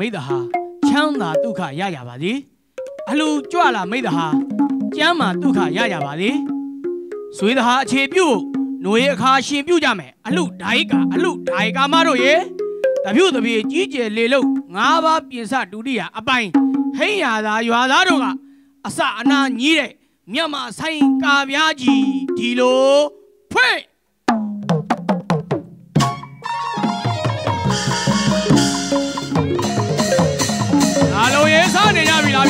မိတ်တဟာချမ်းသာဒုက္ခရရပါစေအလှကြွလာမိတ်တဟာကျမ်းမာဒုက္ခရရပါစေဆွေတဟာအခြေပြုနွေအခါရှင်ပြုကြမယ်အလှဓာ యిక အလှဓာ యిక မတို့ရေတပြုတ်တပြေကြီးကျယ်လေလို့ငါးပါးပြင်ဆဒုတိယအပိုင်းဟိမ့်ရသာရွာသားတို့ကအစအနာညီးတဲ့မြတ်မဆိုင်ကာပြားကြီးဒီလိုဖွဲ့ i Ani, ani, ani.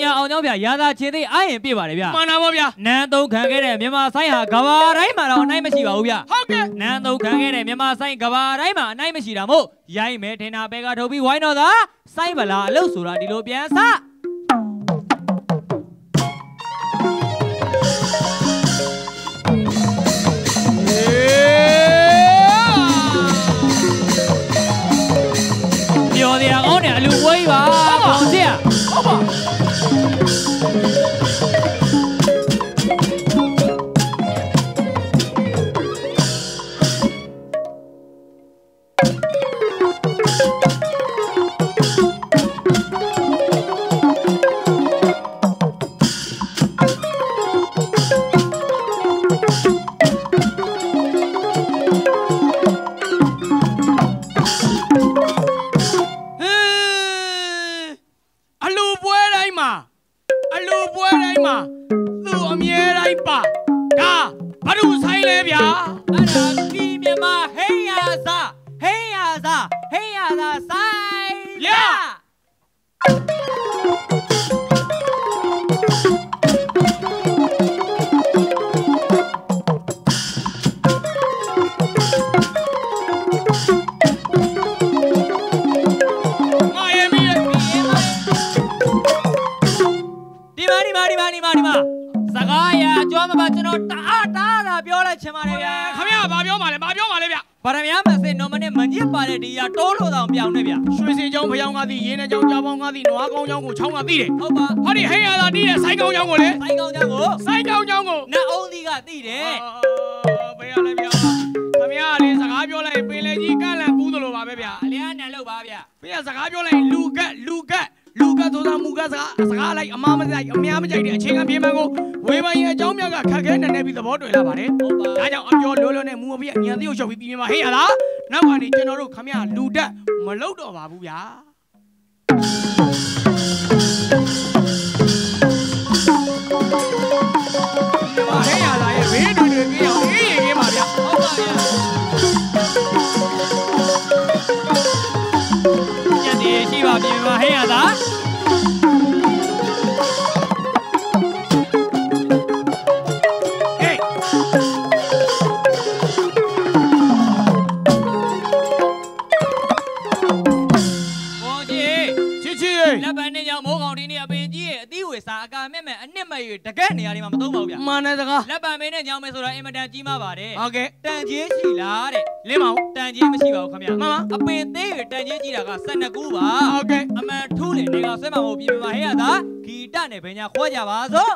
ညာအောင်ကြောင့်ဗျရာသာချင်းသိအားရင်ပြပါတယ်ဗျမှန်တာပေါ့ဗျာနန်းသုံးခံခဲ့တဲ့မြန်မာဆိုင်ဟာကဘာတိုင်းမှာတော့အနိုင်မရှိပါဘူးဗျဟုတ်ကဲ့နန်းသုံးခံခဲ့တဲ့မြန်မာဆိုင်ကဘာတိုင်းမှာအနိုင်မရှိတာမို့ရိုင်းမဲထင်တာပဲကထုတ်ပြီးဝိုင်းတော့သာစိုက်ပလာအလုတ်ဆိုတာဒီလိုပြန်စပြောတရားကောင်းတယ်အလူဝေးပါ တွေ့လာပါတယ်ဟုတ်ပါဒါကြောင့်အပြောလွတ်လွတ်နဲ့မူမပြည့်အညာသို့ရှော့ပြီးပြင်မှာဟေ့ရလားနောက်ကနေကျွန်တော်တို့ခမရလူတက်မလုတော့ပါဘူးဗျာ နဲ့ညောင်မဲဆိုတာအင်မတန်ကြီးမားပါတယ်ဟုတ်ကဲ့တန်ကြီးရှိလားတဲ့လင်းမအောင်တန်ကြီးမရှိပါဘူးခင်ဗျာမှန်ပါအပင်သေးရတန်ကြီးကြီးတာက12ကူပါဟုတ်ကဲ့အမှန်ထူးလေနေကဆွဲမှာမဟုတ်ပြင်ပါဟဲ့ရတာဂီတနဲ့ဘယ်ညာခွဲကြပါစို့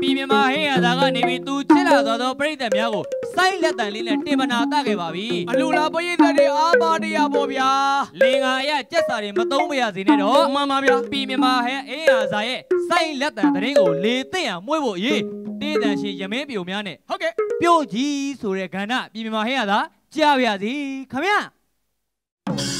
ပြည်မြန်မာဟဲ့ရတာကနေပြီးသူချစ်လာသောသောပြိတ္တများကိုစိုက်လက်တန်လေးနဲ့တင်ပနာတခဲ့ပါပြီအလူလာပရိသတ်တွေအားပါတရားပေါ့ဗျာလင်္ကာအရကြက်စာတွေမသုံးမရစေနဲ့တော့မှန်ပါဗျာပြည်မြန်မာဟဲ့အေးရစာရဲ့စိုက်လက်တန်တဲ့ကိုလေသိရန်မွေးဖို့အရေးတေးတန်ရှင်ရမင်းပြိုများနဲ့ဟုတ်ကဲ့ပြုတ်ကြီးဆိုတဲ့ကဏ္ဍပြည်မြန်မာဟဲ့ရတာကြားပါရစီခမရ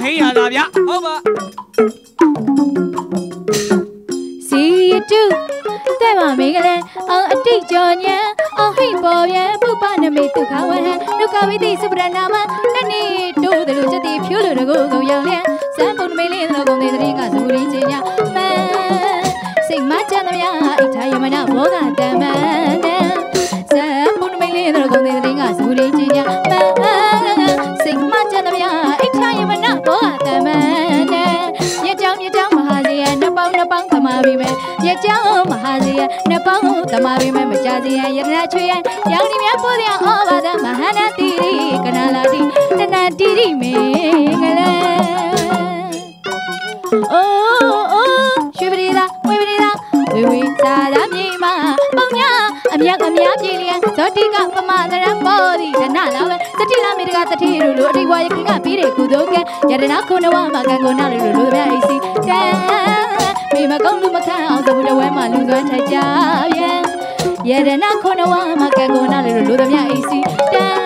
ဒီမြန်မာဟိရလာဗျဟုတ်ပါစီတူတဲ့ပါမင်္ဂလာအောင်အတိတ်ကြော်ညာအောင်ဟိပေါ်ရန်ပုပ္ပနမိတ်ဒုက္ခဝဟံဒုက္ခဝိသိစုပရဏမတနေ့တိုးတယ်လို့ချက်တီဖြိုးလို့တကူကိုရောင်လျံစံပုံနမေးလေးတို့ကုန်တဲ့တရင်ကဇူရင်းချင်းညမန်စိတ်မချမ်းသမျှအိတ်ထားယမနာဘောကတမန်နဲ့ဇမ်ပုန်မေးလေးတို့ကုန်တဲ့တရင်ကဇူရင်းချင်းည စီယနှစ်ပေါင်းသမာပြီမဲ့မကြစီယယရနာချွေရရောင်ဒီမြတ်ပိုးတဲ့ဩဘာဒမဟာနာတိကနာလာတိတနာတိရိမင်္ဂလာအိုးအိုးရွှေပရိသာဝေပရိသာဝေဝေသာသာမြေမှာပေါင်ညာအမြတ်အများပြည်လျက်ဇောတိကပမသရမောဒီဒနာလာပဲတတိလာမေတကတတိရူလိုအတိဝါယခင်ကပြီးတဲ့ကုသိုလ်ကယရနာခုနဝမကကုနာလိုလိုမြအိစီတန် မိမကုန်းလူမခန့်အောင်သဘုတဝဲမှာလူသွမ်းထကြပြန်ယရနာခုနဝမကကုနာလိုလိုမြအိစီတန်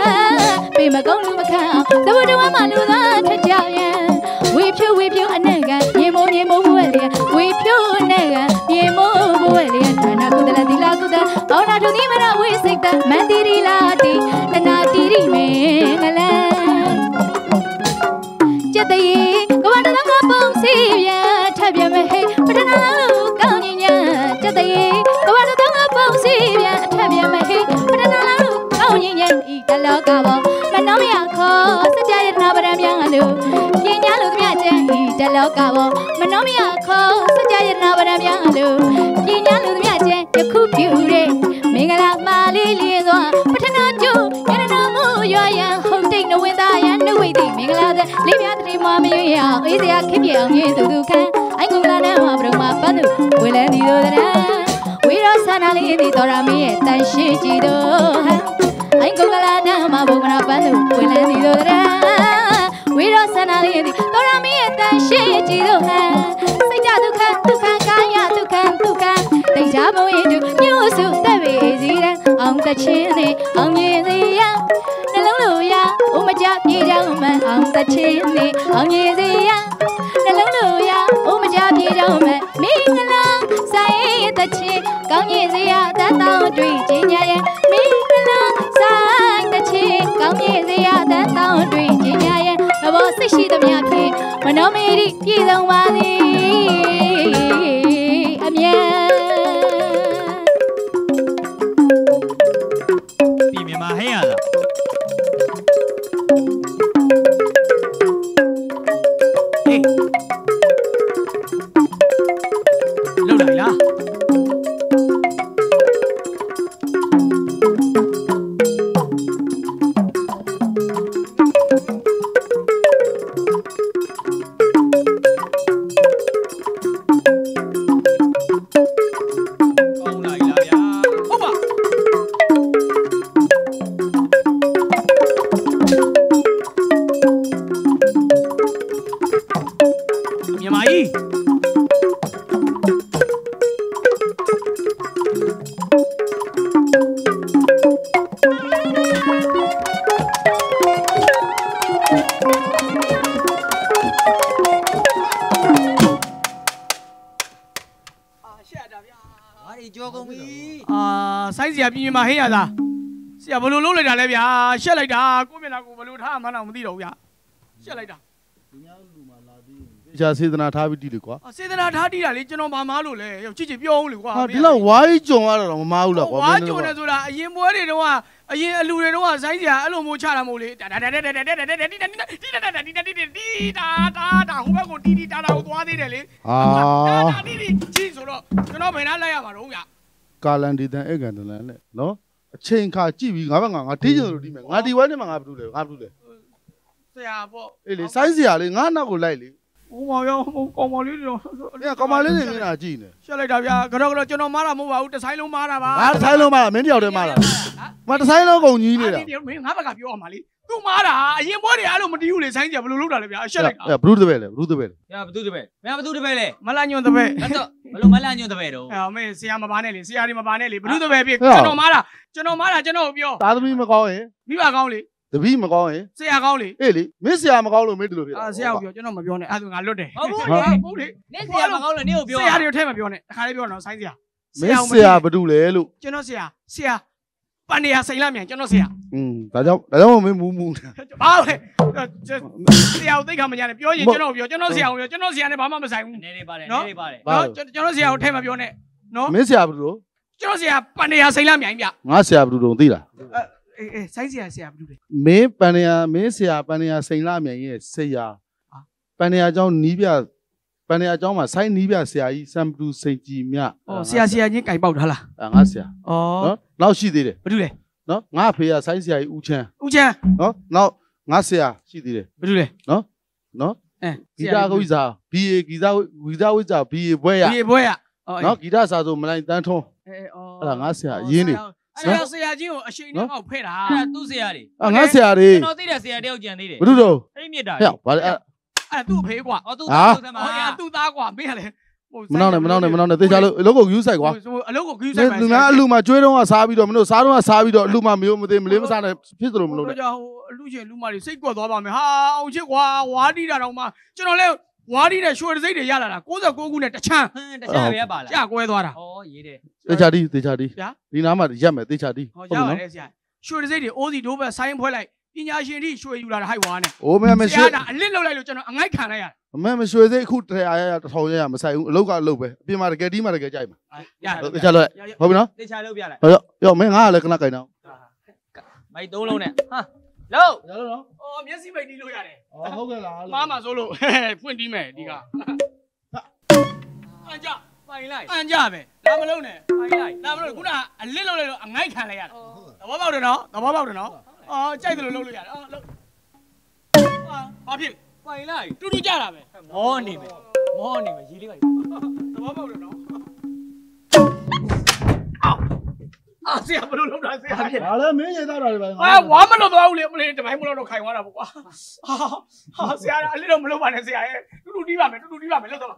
မိမကုန်းလူမခန့်အောင်သဘုတဝဲမှာလူသွမ်းထကြပြန်ဝေဖြူဝေဖြူအနံ့ကမြေမိုးမြေမိုးဘွယ်လျက်ဝေဖြူအနံ့ကမြေမိုးဘွယ်လျက်ဌာနကုသလတိလာကုသဘောနာထုသီမရဝေစိတ်တမန္တိရီလာတိတနာတိရိမေငလံကျက်တရေကဝတ္တကပုံစီရ ကဘောမနောမယခောစကြယတနာပရမြံလူပညာလူသမျှကျန်ဤတလောကဘောမနောမယခောစကြယတနာပရမြံလူပညာလူသမျှကျန်ယခုပြုတဲ့မင်္ဂလာမာလေးလျင်စွာပထနာကျိုးယရနာမှုရွာရန်ဟုတ်တိတ်နဝင်းသားရန်နှုတ်ဝိတ်တိမင်္ဂလာတဲ့လေးပြားတတိမမရွေအောင်အေးစရာခင်ပြေအောင်ရေသူသူခန်းအိုင်ကုလာနဲ့မှာပရမပတ်သူဝေလန်ဒီတို့တဲ့ဝီရောဆန္ဒလေးဒီတော်ရမင်းရဲ့တန်ရှိကြည်တို့ဟမ် အိုင်ကုလာနဲ့မှာဘုံမနာပတ်သူဝေလန်ဒီတို့တဲ့ဝီရောဆန္ဒလေးဒီတော်ရမင်းရဲ့တန်ရှိကြည်တို့ဟမ်စိတ်ကြဒုက္ခဒုက္ခကာယဒုက္ခဒုက္ခတိတ်ကြဘုံရဲ့သူမျိုးစုတက်ဝေစီတဲ့အောင်တချင်းနဲ့အောင်မြင်စေရနှလုံးလိုရဥမကြပြေကြောင်းမှအောင်တချင်းနဲ့အောင်မြင်စေရနှလုံးလိုရဥမကြပြေကြောင်းမှမင်္ဂလာဆိုင်တချင်းကောင်းမြင်စေရတတ်တောင်းတွေ့ခြင်းညာရဲ့မင်္ဂလာဆိုင်တ ချင်းကောင်းမြင်စေရတတ်တောင်းတွေ့ခြင်းညာရဲ့ဘောစိတ်ရှိသမျှဖြင့်မနောမေရီပြည်စုံပါသည်အမြဲ ဆရာပြင်ပြင်မှာဟေးရသားဆရာဘလို့လုံးလိုက်တာလဲဗျာရှက်လိုက်တာကိုမျက်နှာကိုဘလို့ထားမှန်းတော့မသိတော့ဘူးဗျာရှက်လိုက်တာဒီများလူမှာလာပြီးဆရာစေတနာထားပြီးတီးလေကွာစေတနာထားတီးတာလေကျွန်တော်မမားလို့လေရောက်ချစ်ချစ်ပြောအောင်လေကွာဒီလောက်ဝါးကြီးကြုံရတာတော့မမားဘူးလားကွာဝါးကြုံနေဆိုတာအရင်ပွဲတွေတော့အရင်အလူတွေတော့ဆိုင်းစရာအဲ့လိုမျိုးချတာမဟုတ်လေတာတာတာတာတာတာတာတီးတာတီးတာတာတီးတာတီးတာတီးတာတာတာဟိုဘက်ကိုတီးတီးတာတာကိုသွားသေးတယ်လေအာတာတာတီးတီးချင်းဆိုတော့ကျွန်တော်ဘယ်နှလိုက်ရမှာတော့ဗျာ ကာလန်ဒီတန်ဧကန်တလန်နဲ့နော်အချိန်ခါကြည့်ပြီးငါဘငါငါတီးကြလို့တီးမယ်ငါဒီဝိုင်းနဲ့မှငါဘာလုပ်လဲငါဘာလုပ်လဲဆရာပေါ့အေးလေဆိုင်းစရာလေငါနောက်ကိုလိုက်လေဟိုမောင်ရောဟိုကောင်မလေးတွေတော့အဲ့ကောင်မလေးနေနေတာကြည့်နေရှက်လိုက်တာဗျာကတော့ကတော့ကျွန်တော်မားတာမဟုတ်ပါဘူးတစ်ဆိုင်လုံးမားတာပါငါတစ်ဆိုင်လုံးမလားမင်းတယောက်တည်းမလားမတစ်ဆိုင်လုံးကုန်ကြီးနေတာမင်းငါဘက်ကပြောအောင်ပါလေ သူမားတာအရင်ပွဲတွေအဲ့လိုမတီးဘူးလေဆိုင်းစရာဘယ်လိုလုပ်တာလဲဗျာရှက်လိုက်တာအဲ့ဘလူးတပည့်လေဘလူးတပည့်လေ။ညာဘသူတပည့်။မင်းဘသူတပည့်လဲမလာညွန့်တဲ့ဘက်။အဲ့တော့ဘလို့မလာညွန့်တပည့်တော့အဲ့မေဆရာမပါနဲ့လေဆရာတွေမပါနဲ့လေဘလူးတဲ့ဘက်ဖြစ်ကျွန်တော်မားတာကျွန်တော်မားတာကျွန်တော်ပြောသားသမီးမကောင်းရင်မိဘကောင်းလေတပည့်မကောင်းရင်ဆရာကောင်းလေအေးလေမင်းဆရာမကောင်းလို့မင်းဒီလိုဖြစ်အာဆရာကိုပြောကျွန်တော်မပြောနဲ့အဲ့ဒါငါလွတ်တယ်။ဟုတ်ဘူးဟုတ်လေဘူးလေ။နင့်ဆရာမကောင်းလို့နင့်ကိုပြောဆရာတွေထဲမပြောနဲ့တခါလေးပြောတော့ဆိုင်းဆရာမင်းဆရာဘာလုပ်လဲလို့ကျွန်တော်ဆရာဆရာ ပန်နေရစိန်လာမြန်ကျွန်တော်ဆရာอืมဒါကြောင့်ဒါကြောင့်မင်းမူးမူးဘာလဲဆရာကိုသိခါမညာနဲ့ပြောရင်ကျွန်တော်ပြောကျွန်တော်ဆရာကိုပြောကျွန်တော်ဆရာနဲ့ဘာမှမဆိုင်ဘူးနေနေပါတယ်နော်နေနေပါတယ်နော်ကျွန်ကျွန်တော်ဆရာကိုထဲမပြောနဲ့နော်မင်းဆရာဘယ်လိုကျွန်တော်ဆရာပန်နေရစိန်လာမြန်ဗျငါဆရာဘယ်လိုတုံသိလားအေးအေးဆိုင်းဆရာဆရာဘယ်လိုလဲမင်းပန်နေရမင်းဆရာပန်နေရစိန်လာမြန်ရဲ့ဆရာဟာပန်နေရအကြောင်းနီးပြ ပန်နေရအကြောင်းမှာဆိုင်းနီးပြဆရာကြီးစံပတူစိန်ကြည်မြဩဆရာဆရာချင်းကြိုင်ပေါက်ထားလားအာငါဆရာဩနော်နောက်ရှိသေးတယ်ဘယ်လိုလဲနော်ငါအဖေကဆိုင်းဆရာကြီးဦးချမ်းဦးချမ်းနော်နောက်ငါဆရာရှိသေးတယ်ဘယ်လိုလဲနော်အဲဂီတာကုဝိစာ BA ဂီတာဂီတာဝိစာ BA ဘွဲရဒီဘွဲရဩနော်ဂီတာစာဆိုမလိုက်တန်းထွန်းအဲဩအဲ့ဒါငါဆရာအရင်းနေဆရာဆရာချင်းကိုအရှိန်နဲ့အောက်ဖဲ့တာအဲ့ဒါသူ့ဆရာတွေအာငါဆရာတွေကျွန်တော်သိတဲ့ဆရာတယောက်ကြံသေးတယ်ဘယ်လိုတော့အဲ့ဒီမြစ်တာဟဲ့ဘာလဲ အဲ့အဲ့သူ့အဖေကွာအော်သူ့ဟာသူ့သမားဟောရသူ့သားကွာမင်းကလည်းဟိုမနောက်နဲ့မနောက်နဲ့မနောက်နဲ့တေချာလို့အလုပ်ကိုယူဆိုင်ကွာဟိုအလုပ်ကိုခူးနေဆိုင်ပါသူများအလူမှာကျွေးတော့ကစားပြီးတော့မလို့စားတော့ကစားပြီးတော့အလူမှာမျိုးမသိမလေးမစားနဲ့ဖြစ်သလိုမလို့ဟိုနဲ့ကြောင့်ဟိုအလူရှင်လူမတွေစိတ်ကွက်သွားပါမယ်ဟာအောင်ချစ်ကွာဝါဒီတာတော့မှကျွန်တော်လဲဝါဒီတဲ့ရွှေစိတ်တွေရလာတာ69ခုနဲ့တချမ်းဟမ်တခြားပဲပါလားကြာကွဲသွားတာဩရေးတယ်တေချာဒီတေချာဒီဗျာဒီနားမှာရက်မယ်တေချာဒီဟောရပါတယ်ဆရာရွှေစိတ်တွေအိုးစီဒိုးဘက်ဆိုင်းဖွဲလိုက် ပညာရှင်တိရွှေယူလာတာဟိုက်ဝါနဲ့အိုးမဲမဆရှိရာကအလစ်လောက်လိုက်လို့ကျွန်တော်အငိုက်ခံလိုက်ရတယ်အမဲမရွှေစိတ်အခုတရာရရတစ်ထောင်ရရမဆိုင်ဘူးအလုပ်ကအလုပ်ပဲအပြင်မှာတကယ်ဒီမှာတကယ်ကြိုက်မှာရတယ်တေချာလို့ဟုတ်ပြီနော်တေချာလုပ်ပြလိုက်ဟောရောရောမင်းငါကလည်းခဏကြိုင်တော့မိုက်သုံးလုံးနဲ့ဟာလို့ရလို့နော်အော်မျက်စိပိတ်တီးလို့ရတယ်အော်ဟုတ်ကဲ့လားမားမှာဆိုလို့ဖွင့်တီးမယ်ဒီကအန်ကြပိုင်လိုက်အန်ကြပဲဒါမလုံးနဲ့ပိုင်လိုက်ဒါမလို့ခုနကအလစ်လောက်လိုက်လို့အငိုက်ခံလိုက်ရတယ်သဘောပေါက်တယ်နော်သဘောပေါက်တယ်နော် အော်ကြိုက်တယ်လို့လုပ်လို့ရတယ်အော်လုပ်ဟာဘာဖြစ်ပိုင်လိုက်တူတူကြတာပဲမောနေမယ်မောနေမယ်ရေးလေးပါသဘောပေါက်တယ်နော်အော်အာဆရာဘယ်လိုလုပ်တာဆရာဘာလဲမင်းရေသားတာတွေပဲအာဝါမလို့သွားဘူးလေမလေးတပိုင်းမလို့တော့ခိုင်သွားတာပေါ့ကွာဟာဟာဆရာအလစ်တော့မလုပ်ပါနဲ့ဆရာရဲ့တူတူတီးပါမယ်တူတူတီးပါမယ်လို့တော့ပါ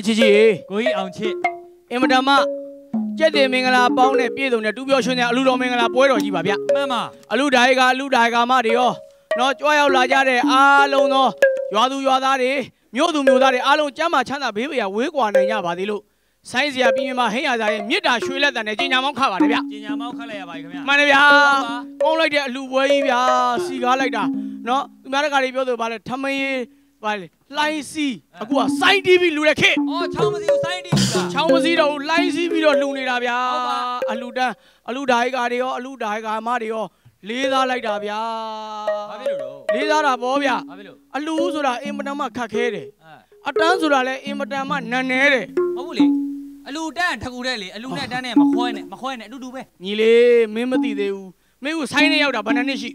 လေးချီချီကိုကြီးအောင်ချစ်အင်မတန်မှကျက်တယ်မင်္ဂလာပေါင်းတဲ့ပြည့်စုံတဲ့တူပြောရွှင်တဲ့အလူတော်မင်္ဂလာပွဲတော်ကြီးပါဗျမှန်ပါအလူဒိုင်ကအလူဒိုင်ကမတွေရောနော်ကြွားရောက်လာကြတဲ့အားလုံးသောရွာသူရွာသားတွေမြို့သူမြို့သားတွေအားလုံးကျမ်းမာချမ်းသာဘေးပရာဝေးကွာနိုင်ကြပါသေးလို့ဆိုင်းစရာပြင်းပြမဟင်းရစာရဲ့မြစ်တာရွှေလက်တန်နဲ့ကြီးညာမောင်းခပါလေဗျကျင်ညာမောင်းခတ်လိုက်ရပါခင်ဗျာမှန်တယ်ဗျာကောင်းလိုက်တဲ့အလူပွဲကြီးဗျာစီကားလိုက်တာနော်သူများတကာတွေပြောသူဗာလဲထမင်း ရေးဗာလဲလှိုင်းစီအခုကစိုင်းတီးပြီးလူတဲ့ခေတ်အော်ချောင်းမစီဘူးစိုင်းတီးဘူးလားချောင်းမစည်းတော့ဘူးလိုင်းစီးပြီးတော့လှူနေတာဗျာဟုတ်ပါအလူတန်းအလူဓာယိကာတွေရောအလူဓာယိကာမတွေရောလေးစားလိုက်တာဗျာဘာဖြစ်လို့တော့လေးစားတာဗောဗျာဘာဖြစ်လို့အလူဆိုတာအင်မတန်မှခတ်ခဲတယ်အဲအတန်းဆိုတာလည်းအင်မတန်မှနန်းနဲတယ်ဟုတ်ဘူးလေအလူတန်းထကူတဲ့လေအလူနဲ့တန်းနဲ့မခွဲနဲ့မခွဲနဲ့အတူတူပဲညီလေးမင်းမသိသေးဘူးမင်းကဆိုင်းနေရောက်တာဘယ်နှစ်နှစ်ရှိ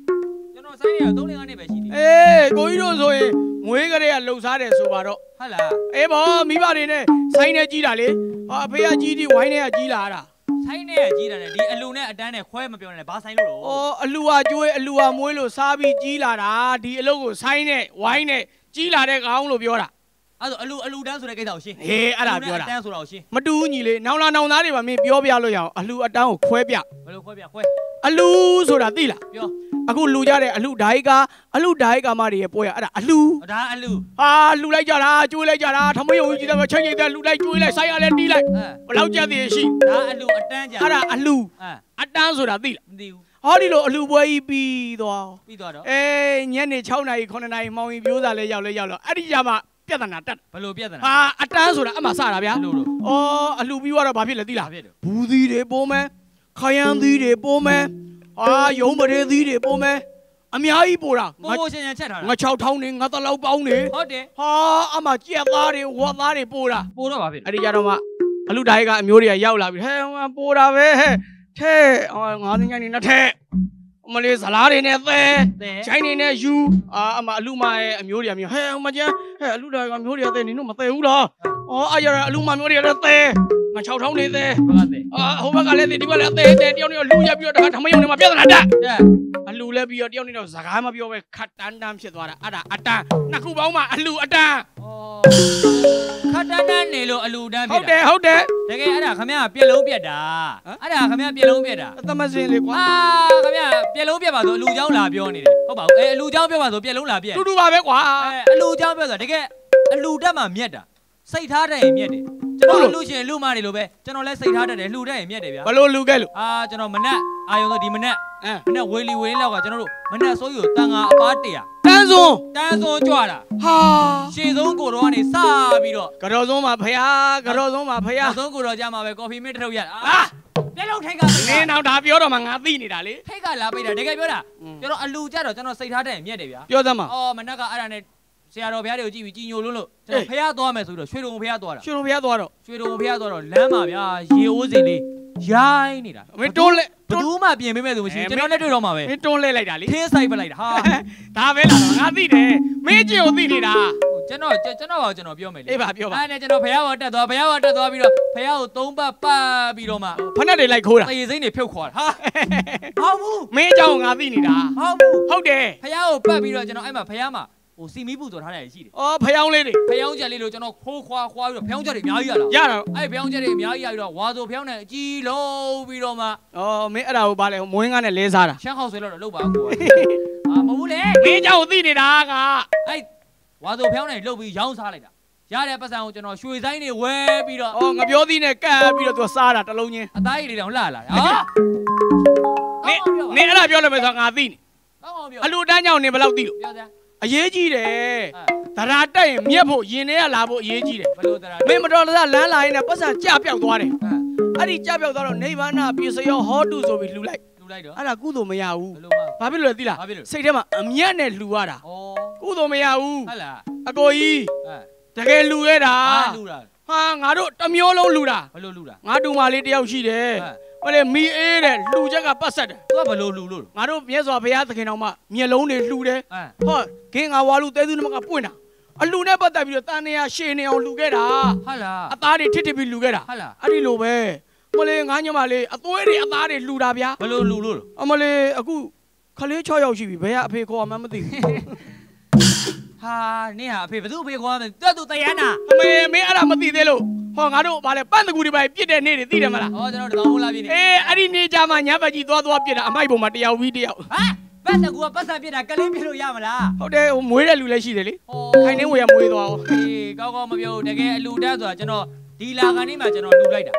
ကျွန်တော်စိုင်းနေရ3လနဲ့ပဲရှိသေးတယ်အေးကိုကြီးတို့ဆိုရင်ငွေကလေးကလှုပ်ရှားတယ်ဆိုပါတော့ဟုတ်လားအေးဗောမိဘတွေနဲ့ဆိုင်းနေကြီးတာလေဟာအဖေကကြီးဒီဝိုင်းနဲ့ကကြီးလာတာဆိုင်းနဲ့ကြီးတာနဲ့ဒီအလူနဲ့အတန်းနဲ့ခွဲမပြောနဲ့ဘာဆိုင်လို့။တော့အော်အလူဟာကျွေးအလူဟာမွေးလို့စားပြီးကြီးလာတာဒီအလုပ်ကိုဆိုင်းနဲ့ဝိုင်းနဲ့ကြီးလာတဲ့ကောင်လို့ပြောတာ အဲ့ဒါအလူအလူတန်းဆိုတဲ့ကိစ္စကိုရှင်း။ဟေးအဲ့ဒါပြောတာအတန်းဆိုတာကိုရှင်း။မတူဘူးညီလေးနောင်လာနောင်သားတွေပါမင်းပြောပြလို့ရအောင်အလူအတန်းကိုခွဲပြဘယ်လိုခွဲပြခွဲ။အလူဆိုတာသိလားပြော။အခုလူကြတဲ့အလူဓာယိကအလူဓာယိကမတွေရဲ့ပွဲရအဲ့ဒါအလူဒါအလူဟာလူလိုက်ကြတာကျွေးလိုက်ကြတာထမယုံကြီးတယ်ပဲချိန်ချိန်တဲ့လူလိုက်ကျွေးလိုက်ဆိုင်ရလဲတီးလိုက်အဲဘယ်လောက်ကြက်သေးရှိဒါအလူအတန်းကြအဲ့ဒါအလူအဲအတန်းဆိုတာသိလားမသိဘူးဟောဒီလိုအလူပွဲကြီးပြီးသွားပြီးသွားတော့အေးညနေ6နာရီ9နာရီမောင်ရင်ပြိုးစားလဲရောက်လဲရောက်တော့အဲ့ဒီကြမှာ ပြဿနာတက်ဘယ်လိုပြဿနာဟာအတန်းဆိုတာအမှစတာဗျာဘယ်လိုတော့။အော်အလှပြီးတော့ဘာဖြစ်လဲသိလာလားဖြစ်တယ်။ဘူးသီးတွေပိုးမယ်။ခယန်းသီးတွေပိုးမယ်။အာယုံပရေသီးတွေပိုးမယ်။အများကြီးပိုးတာပို့ပို့ချင်ချင်ချက်ထားတာငါ6ထောင်းနေငါတလောက်ပေါင်းနေဟုတ်တယ်ဟာအမှကြက်သားတွေဝက်သားတွေပိုးတာပို့တော့ဘာဖြစ်အဲ့ဒီကြတော့မှအလူတိုင်းကအမျိုးတွေကရောက်လာပြီဟဲဟိုပိုးတာပဲဟဲထဲအော်ငါးသိန်းချိုင်းနေနဲ့ထဲ အမလေးဇလားတွေနဲ့သဲတယ်ချိုင်းနေနဲ့ယူအာအမအလူမရဲ့အမျိုးတွေကမျိုးဟဲဟိုမကျန်းဟဲအလူတိုင်းကမျိုးတွေကသဲနင်တို့မသဲဘူးလား ဩအရအလူမမျိုးတွေလည်းသဲငါ6ထောင်းနေသဲ ဘာလဲ အာဟိုဘက်ကလည်းသဲဒီဘက်ကလည်းသဲသဲတယောက်နေတော့လူရက်ပြီးတော့တခါထမယုံနေမှာပြဿနာတက် တဲ့ အလူလည်းပြီးတော့တယောက်နေတော့စကားမပြောပဲခတ်တန်းတန်းဖြစ်သွားတာအဲ့ဒါအတန်းနှစ်ခုပေါင်းမှအလူအတန်း ခတ်တန်းတန်းနေလို့အလူတန်း ဟု ဖြစ် တ် တာ တယ်ဟုတ်တယ် တကယ်အဲ့ဒါခမရပြက်လုံးပြက်တာ ဟမ် အဲ့ဒါခမရပြက်လုံးပြက်တာ သမစင်းလေးကွာ အာခမရပြက်လုံးပြက်ပါဆိုအလူเจ้าလာပြောနေတယ်ဟုတ်ပါဘူးအဲအလူเจ้าပြောပါဆိုပြက်လုံးလာပြက် တူတူပါပဲကွာ အဲအလူเจ้าပြောဆိုတာတကယ်အလူတက်မှမြက်တာ စိတ်ထားတဲ့ရင်မြက်တယ်ကျွန်တော်လူရှင်လူမတွေလိုပဲကျွန်တော်လည်းစိတ်ထားတတ်တယ်လှူတဲ့ရင်မြက်တယ်ဗျာဘလို့လူခဲ့လို့အာကျွန်တော်မနက်အာယုံဆိုဒီမနက်အမ်မနက်ဝေလီဝေးလောက်ကကျွန်တော်တို့မနက်စိုးရီကိုတန်ငါအပားတရာတန်းစွန်းတန်းစုံကြွတာဟာရှေ့ဆုံးကိုတော့ကနေစပြီးတော့ကြော်စွန်းမှာဖယားကြော်စွန်းမှာဖယားနောက်ဆုံးကိုတော့ကြမှာပဲကော်ဖီမစ်တစ်ထုပ်ရအာအာပြက်လုံးထိတ်ကပိတ်နင်းတော့ဒါပြောတော့မှငါသိနေတာလေထိတ်ကလာပိတ်တာတကယ်ပြောတာอืมကျွန်တော်အလူကြတော့ကျွန်တော်စိတ်ထားတဲ့ရင်မြက်တယ်ဗျာပြောသမ်းမှာအော်မနက်ကအဲ့ဒါနဲ့ ဆရာတော်ဘုရားတွေကိုကြည့်ပြီးကြီးညိုလွန်းလို့ကျွန်အေးတော်ဖះသွားမယ်ဆိုပြီးတော့ရွှေတုံဖះသွားတာရှင်တော်ဖယားသွားတော့ရွှေတုံဖះသွားတော့လမ်းမှာဗျာရေအိုးစင်လေးရိုင်းနေတာမင်းတွန်းလဲဘယ်သူမှပြင်ပေးမဲ့သူမရှိအဲဘူးကျွန်တော်နဲ့တွေ့တော့မှာပဲမင်းတွန်းလဲလိုက်တာလေခင်းဆိုင်ပလိုက်တာဟာဒါပဲလားတော့ငါသိတယ်မင်းကျင်ကိုသိနေတာဟိုကျွန်တော်ကျွန်တော်ကကျွန်တော်ပြောမယ်လေအေးပါပြောပါအဲ့နဲ့ကျွန်တော်ဖះဘောတက်သွားဖះဘောတက်သွားပြီးတော့ဖះကိုသုံးပတ်ပတ်ပြီးတော့မှဖက်နဲ့တွေလိုက်ခိုးတာသေစိမ့်တွေဖြုတ်ခွာတာဟာဟုတ်ဘူးမင်းအကြောင်းကိုငါသိနေတာဟုတ်ဘူးဟုတ်တယ်ဖះကိုပတ်ပြီးတော့ကျွန်တော်အဲ့မှာဖះမှာ ဟိုစီမီပူတော်ထားတယ်ရှိတယ်အော်ဖယောင်းလေးတွေဖះုံးချက်လေးလို့ကျွန်တော်ခိုးခွာခွာပြီးတော့ဖះုံးချက်တွေအများကြီးရလာရတာအဲ့ဖះုံးချက်တွေအများကြီးရပြီးတော့ဝါဆိုဖះုံးနဲ့အကြီးလုံးပြီးတော့မှအော်မင်းအဲ့ဒါကိုပါလေမွေးငါနဲ့လဲစားတာရှမ်းခေါက်ဆွဲလို့တော့လုတ်ပါကိုအာမဟုတ်ဘူးလေမင်းအကြောင်းကိုသိနေတာကအဲ့ဝါဆိုဖះုံးနဲ့လုတ်ပြီးရောင်းစားလိုက်တာရတဲ့ပတ်စံကိုကျွန်တော်ရွှေဆိုင်တွေဝဲပြီးတော့အော်ငါပြောသည်နဲ့ကပ်ပြီးတော့သူစားတာတစ်လုံးချင်းအသားရည်တွေတောင်လှလာတယ်ဟာနင်းနင်းအဲ့ဒါပြောလို့ပဲဆိုတော့ငါသိနေကောင်းအောင်ပြောအလူတန်းကြောင့်နင်ဘယ်လောက်သိလို့ပြောစမ်း အရေးကြီးတယ်အဲသရာတက်ရင်မြက်ဖို့ရင်ထဲကလာဖို့အရေးကြီးတယ်ဘယ်လိုတရာမင်းမတော်တဆလမ်းလာရင်လည်းပတ်စံကြပြောက်သွားတယ်အဲအဲ့ဒီကြပြောက်သွားတော့နိဗ္ဗာန်ပြည့်စရောဟောတုဆိုပြီးလှူလိုက်လူလိုက်တော့အဲ့ဒါကုသိုလ်မရဘူးဘယ်လိုမှဘာဖြစ်လို့လဲသိလားဘာဖြစ်လို့စိတ်ထဲမှာအမျက်နဲ့လှူရတာဩကုသိုလ်မရဘူးဟုတ်လားအကိုကြီးအဲတကယ်လှူရတာဘာလူတာဟာငါတို့တစ်မျိုးလုံးလှူတာဘယ်လိုလူတာငါတူမလေးတယောက်ရှိတယ်အဲ ဟိုလေမီအေးတဲ့လှူချက်ကပတ်ဆက်တယ်သူကဘယ်လိုလူလို့ငါတို့မြတ်စွာဘုရားသခင်တော်မှာမျက်လုံးတွေလှူတယ်အဲဟောဂင်းငါဝါလူတဲသူနမကပွင့်တာအလှူနဲ့ပတ်သက်ပြီးတော့တန်နေရရှေနေအောင်လှူခဲ့တာဟုတ်လားအသားတွေထစ်ထစ်ပြီးလှူခဲ့တာဟုတ်လားအဲ့ဒီလိုပဲမလေးငါညမလေးအသွေးတွေအသားတွေလှူတာဗျာဘယ်လိုလူလို့အမလေးအခုခလေး6ယောက်ရှိပြီဘယ်ကအဖေခေါ်မှမသိဘူး ဟာနင်းဟာအဖေဘယ်သူအဖေခေါ်ရမလဲတွတ်သူတရမ်းနာအမေမင်းအဲ့ဒါမသိသေးလို့ဟောငါတို့ဗာလဲပန့်တကူတွေပါပြစ်တဲ့နေ့တွေသိတယ်မလားဟောကျွန်တော်တကောင်မိုးလာပြီနေအေးအဲ့ဒီနေ့ကြမှာညဘက်ကြီးသွားသွားပြစ်တာအမိုက်ပုံမှာတယောက်ပြီးတယောက်ဟာပတ်တကူကပတ်စံပြစ်တာကလေးပြစ်လို့ရမလားဟုတ်တယ်ဟိုမွေးတဲ့လူလည်းရှိတယ်လေဟောခိုင်နေဝေရမွေးသွားအောင်အေးကောင်းကောင်းမပြောဘူးတကယ်အလူတန်းဆိုတာကျွန်တော်ဒီလာကန်នេះမှာကျွန်တော်လူလိုက်တာ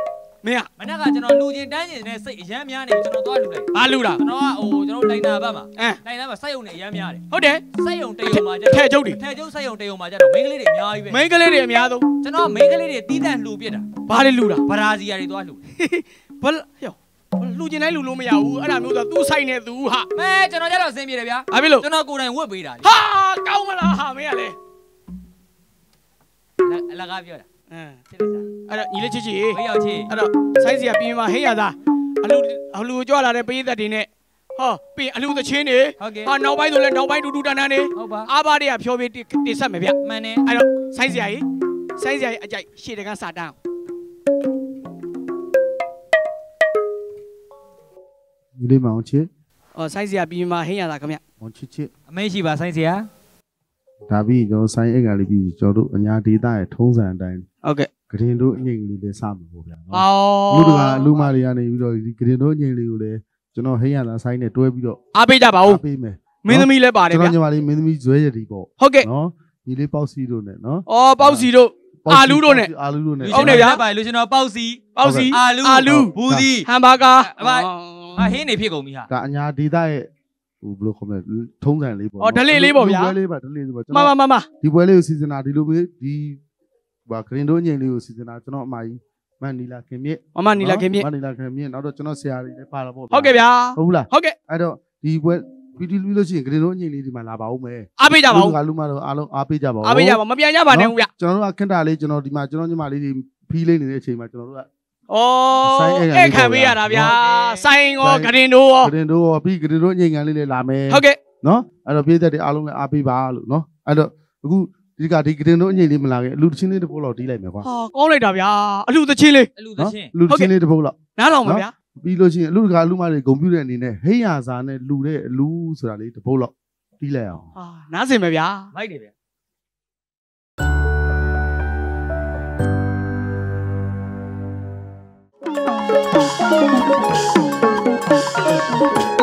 မင်းကမနေ့ကကျွန်တော်လူချင်းတန်းချင်းနဲ့စိတ်အရမ်းများနေကျွန်တော်သွားလူလိုက်ဘာလူတာကျွန်တော်ကဟိုကျွန်တော်လိုင်နာဘက်မှာအမ်လိုင်နာမှာစက်ရုံနဲ့အရမ်းများတယ်ဟုတ်တယ်စက်ရုံတရုံမှာကျထဲတော့ကျုပ်တွေထဲကျုပ်စက်ရုံတရုံမှာကျတော့မိန်းကလေးတွေအများကြီးပဲမိန်းကလေးတွေအများဆုံးကျွန်တော်မိန်းကလေးတွေတီးတန့်လှူပြစ်တာဘာလေလူတာဘရာဇီယာတွေသွားလှူတယ်ဘလဟေ့လူကျင်တိုင်းလူလို့မရဘူးအဲ့ဒါမျိုးဆိုသူ့ဆိုင်နေသူဟာမဲကျွန်တော်ကျတော့အဆင်ပြေတယ်ဗျာဘာဖြစ်လို့ကျွန်တော်ကိုယ်တိုင်ဝတ်ပေးတာလေဟာကောင်းမလားဟာမင်းကလေအလကားပြောတာ အင်းစစ်လိုက်စားအဲ့တော့ညီလေးချစ်ချစ်ဘေးရောက်ချေအဲ့တော့ဆိုင်းစီကပြင်းမှာဟင်းရသားအလူအလူကြွလာတဲ့ပရိသတ်တွေနဲ့ဟောပြီးအလူသချင်းတွေဟုတ်ကဲ့ဟာနောက်ပိုင်းဆိုလဲနောက်ပိုင်းတူတူတန်တန်တွေဟုတ်ပါအားပါတွေကဖြောပြီးတင်ဆက်မယ်ဗျမှန်တယ်အဲ့တော့ဆိုင်းစီကြီးဆိုင်းစီကြီးအကြိုက်ရှေ့တကန်းစာတန်းညီလေးမောင်ချစ်ဟောဆိုင်းစီကပြင်းမှာဟင်းရသားခင်ဗျမောင်ချစ်ချစ်အမေရှိပါဆိုင်းစရာဒါပြီးကျွန်တော်ဆိုင်အိတ်ကလေးပြီးကျွန်တော်တို့အညာဒေတာရဲ့ထုံးစံအတိုင်း ဟုတ်ကဲ့ဂရင်တို့အငိမ့်ကလေးလေးစမှာပေါ့ဗျာနော်အော်လူတကာအလူမတွေကနေပြီးတော့ဒီဂရင်တို့အငိမ့်လေးကိုလည်းကျွန်တော်ဟိရလာဆိုင်နဲ့တွဲပြီးတော့အားပေးကြပါဦးအားပေးမယ်မင်းသမီးလည်းပါတယ်ကျွန်ဗျတော်ညီမလေးမင်းသမီးဇွဲရည်ပေါ့ဟုတ်ကဲ့နော်ညီလေးပေါက်စီတို့နဲ့နော်အော်ပေါက်စီတို့အာလူတို့နဲ့အာလူတို့နဲ့ဟုတ်တယ်ဗျာပါလူကျွန်တော်ပေါက်စီပေါက်စီအာလူအာလူဘူးဒီဟမ်ဘာဂါအမဟာဟင်းနေဖြစ်ကုန်ပြီဟာဒါအညာဒေတာရဲ့ဟိုဘယ်လိုခေါ်မလဲထုံးစံလေးပေါ့အော်ဓလေ့လေးပေါ့ဗျာဒီပွဲလေးပါဓလေ့လေးပေါ့ကျွန်မမတော်မမဒီပွဲလေးကိုစီစဉ်တာဒီလိုမျိုးဒီ ဘာဂရင်တို့ညင်လေးကိုစီစဉ်တာကျွန်တော်အမကြီးမန်နီလာခင်မြင့်မမနီလာခင်မြင့်မန်နီလာခင်မြင့်နောက်တော့ကျွန်တော်ဆရာတွေလည်းပါလာပေါ့ဟုတ်ကဲ့ဗျာဟုတ်ဘူးလားဟုတ်ကဲ့အဲ့တော့ဒီပွဲဗီဒီလူလို့ရှိရင်ဂရင်တို့ညင်လေးဒီမှာလာပါဦးမယ်အားပေးကြပါဦးကလူမတို့အားလုံးအားပေးကြပါဦးအားပေးကြပါမပြန်ကြပါနဲ့ဦးဗျကျွန်တော်တို့ကခက်တာလေးကျွန်တော်ဒီမှာကျွန်တော်ညီမလေးတွေဖီးလေးနေတဲ့အချိန်မှာကျွန်တော်တို့ကဩဆိုင်အဲ့အဲ့ခံခံပေးပေးရရတာတာဗျာဗျာဆိုင်ရောဂရင်တို့ရောဂရင်တို့ရောပြီးဂရင်တို့ညင်ကန်လေးလည်းလာမယ်ဟုတ်ကဲ့နော်အဲ့တော့ပြည်သက်တွေအားလုံးလည်းအားပေးပါလို့နော်အဲ့တော့အခု ဒီကဒီကတင်တို့အငိမ့်လေးမလာခဲ့အလူတစ်ချင်းလေးတစ်ပုတ်လောက်တီးလိုက်မယ်ကွာဟာကောင်းလိုက်တာဗျာအလူသချင်းလေးအလူသချင်းအလူတစ်ချင်းလေးတစ်ပုတ်လောက်နားလောင်ပါဗျာပြီးလို့ရှိရင်အလူတကာအလူမတွေဂုံပြူတဲ့အနေနဲ့ဟိယာစာနဲ့လူတဲ့အလူဆိုတာလေးတစ်ပုတ်လောက်တီးလိုက်အောင်ဟာနားစင်ပဲဗျာမိုက်တယ်ဗျာ။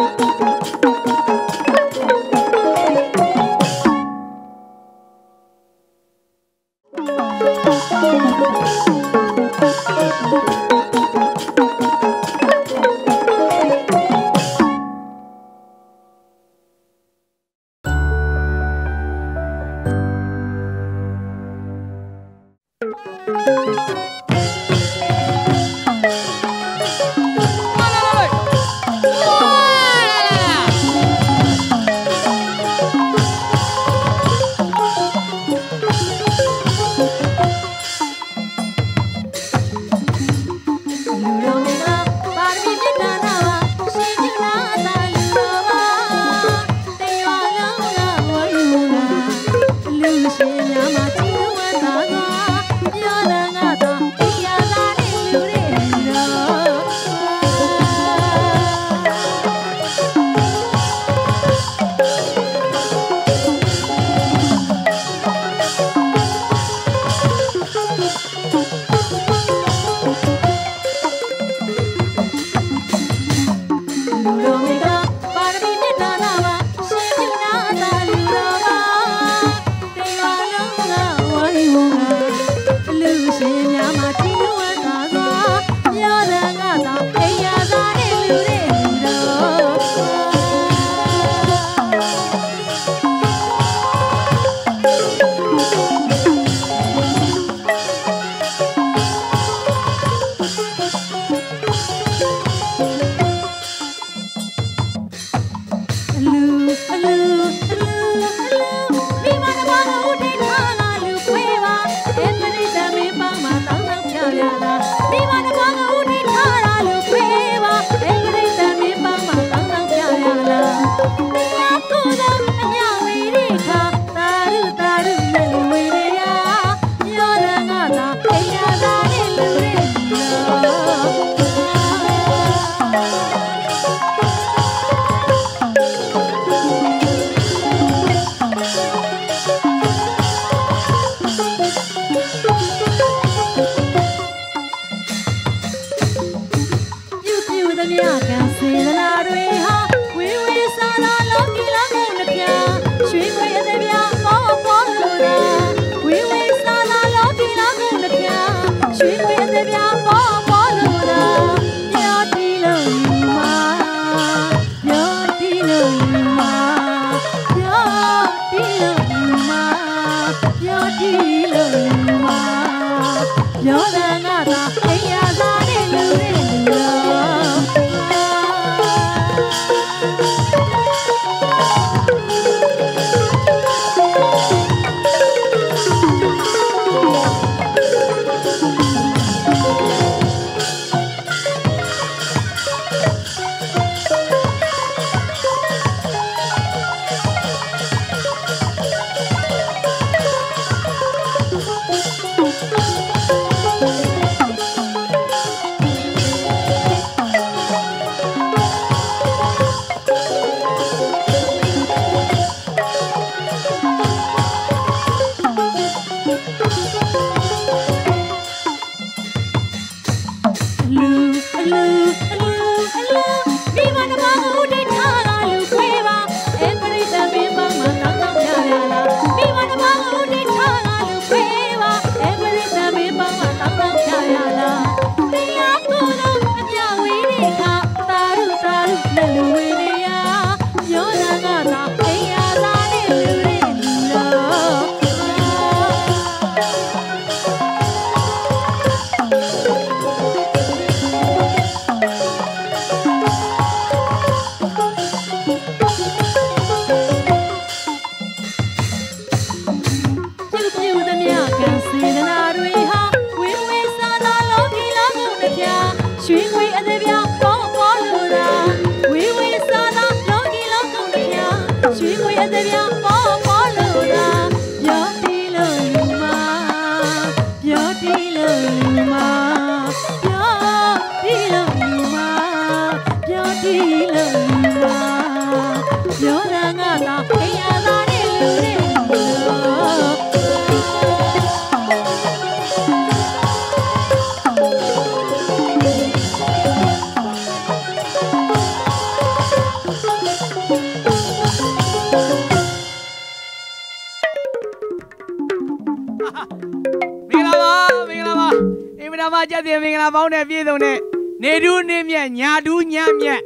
င်မင်္ဂလာပေါင်းတဲ့ပြည့်စုံတဲ့နေတူးနေမြက်ညာတူးညံ့မြက်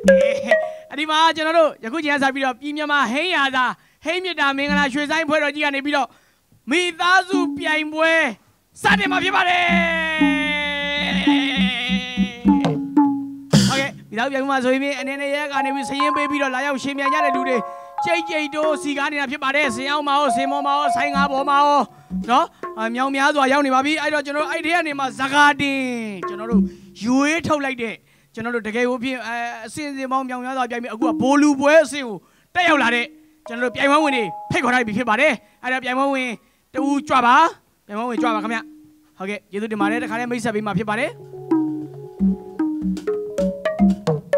အဒီမှာကျွန်တော်တို့ယခုချိန်ကစပြီးတော့ပြည်မြန်မာဟိန်းရသာဟိန်းမြတာမင်္ဂလာရွှေဆိုင်ဖွဲ့တော်ကြီးကနေပြီးတော့မိသားစုပြိုင်ပွဲစတင်မှာဖြစ်ပါတယ်ဟုတ်ကဲ့မိသားစုပြိုင်ပွဲမှာဆိုရင်အနေနဲ့ရဲကနေပြီးစရင်ပေးပြီးတော့လာရောက်ရှင်ပြန်ကြတဲ့လူတွေကြိတ်ကြိတ်တို့စီကားနေတာဖြစ်ပါတယ်ဆင်အောင်မအောင်ဆင်မောမအောင်ဆိုင်ကားပေါ်မအောင်နော် အမြောင်များစွာရောက်နေပါပြီအဲ့တော့ကျွန်တော်တို့အဲ့ဒီကနေမှဇကာတင်ကျွန်တော်တို့ရွေးထုတ်လိုက်တဲ့ကျွန်တော်တို့တကယ်ကိုဖြစ်အဲအစင်စင်ပေါင်းမြောင်များစွာပြိုင်ပြီးအခုကဘိုလူပွဲအစင်ကိုတက်ရောက်လာတဲ့ကျွန်တော်တို့ပြိုင်ပွဲဝင်တွေဖိတ်ခေါ်ထားပြီဖြစ်ပါတယ်အဲ့တော့ပြိုင်ပွဲဝင်တူကြွပါပြိုင်ပွဲဝင်ကြွပါခင်ဗျဟုတ်ကဲ့ကျေးဇူးတင်ပါတယ်တခါတည်းမိတ်ဆက်ပေးမှာဖြစ်ပါတယ်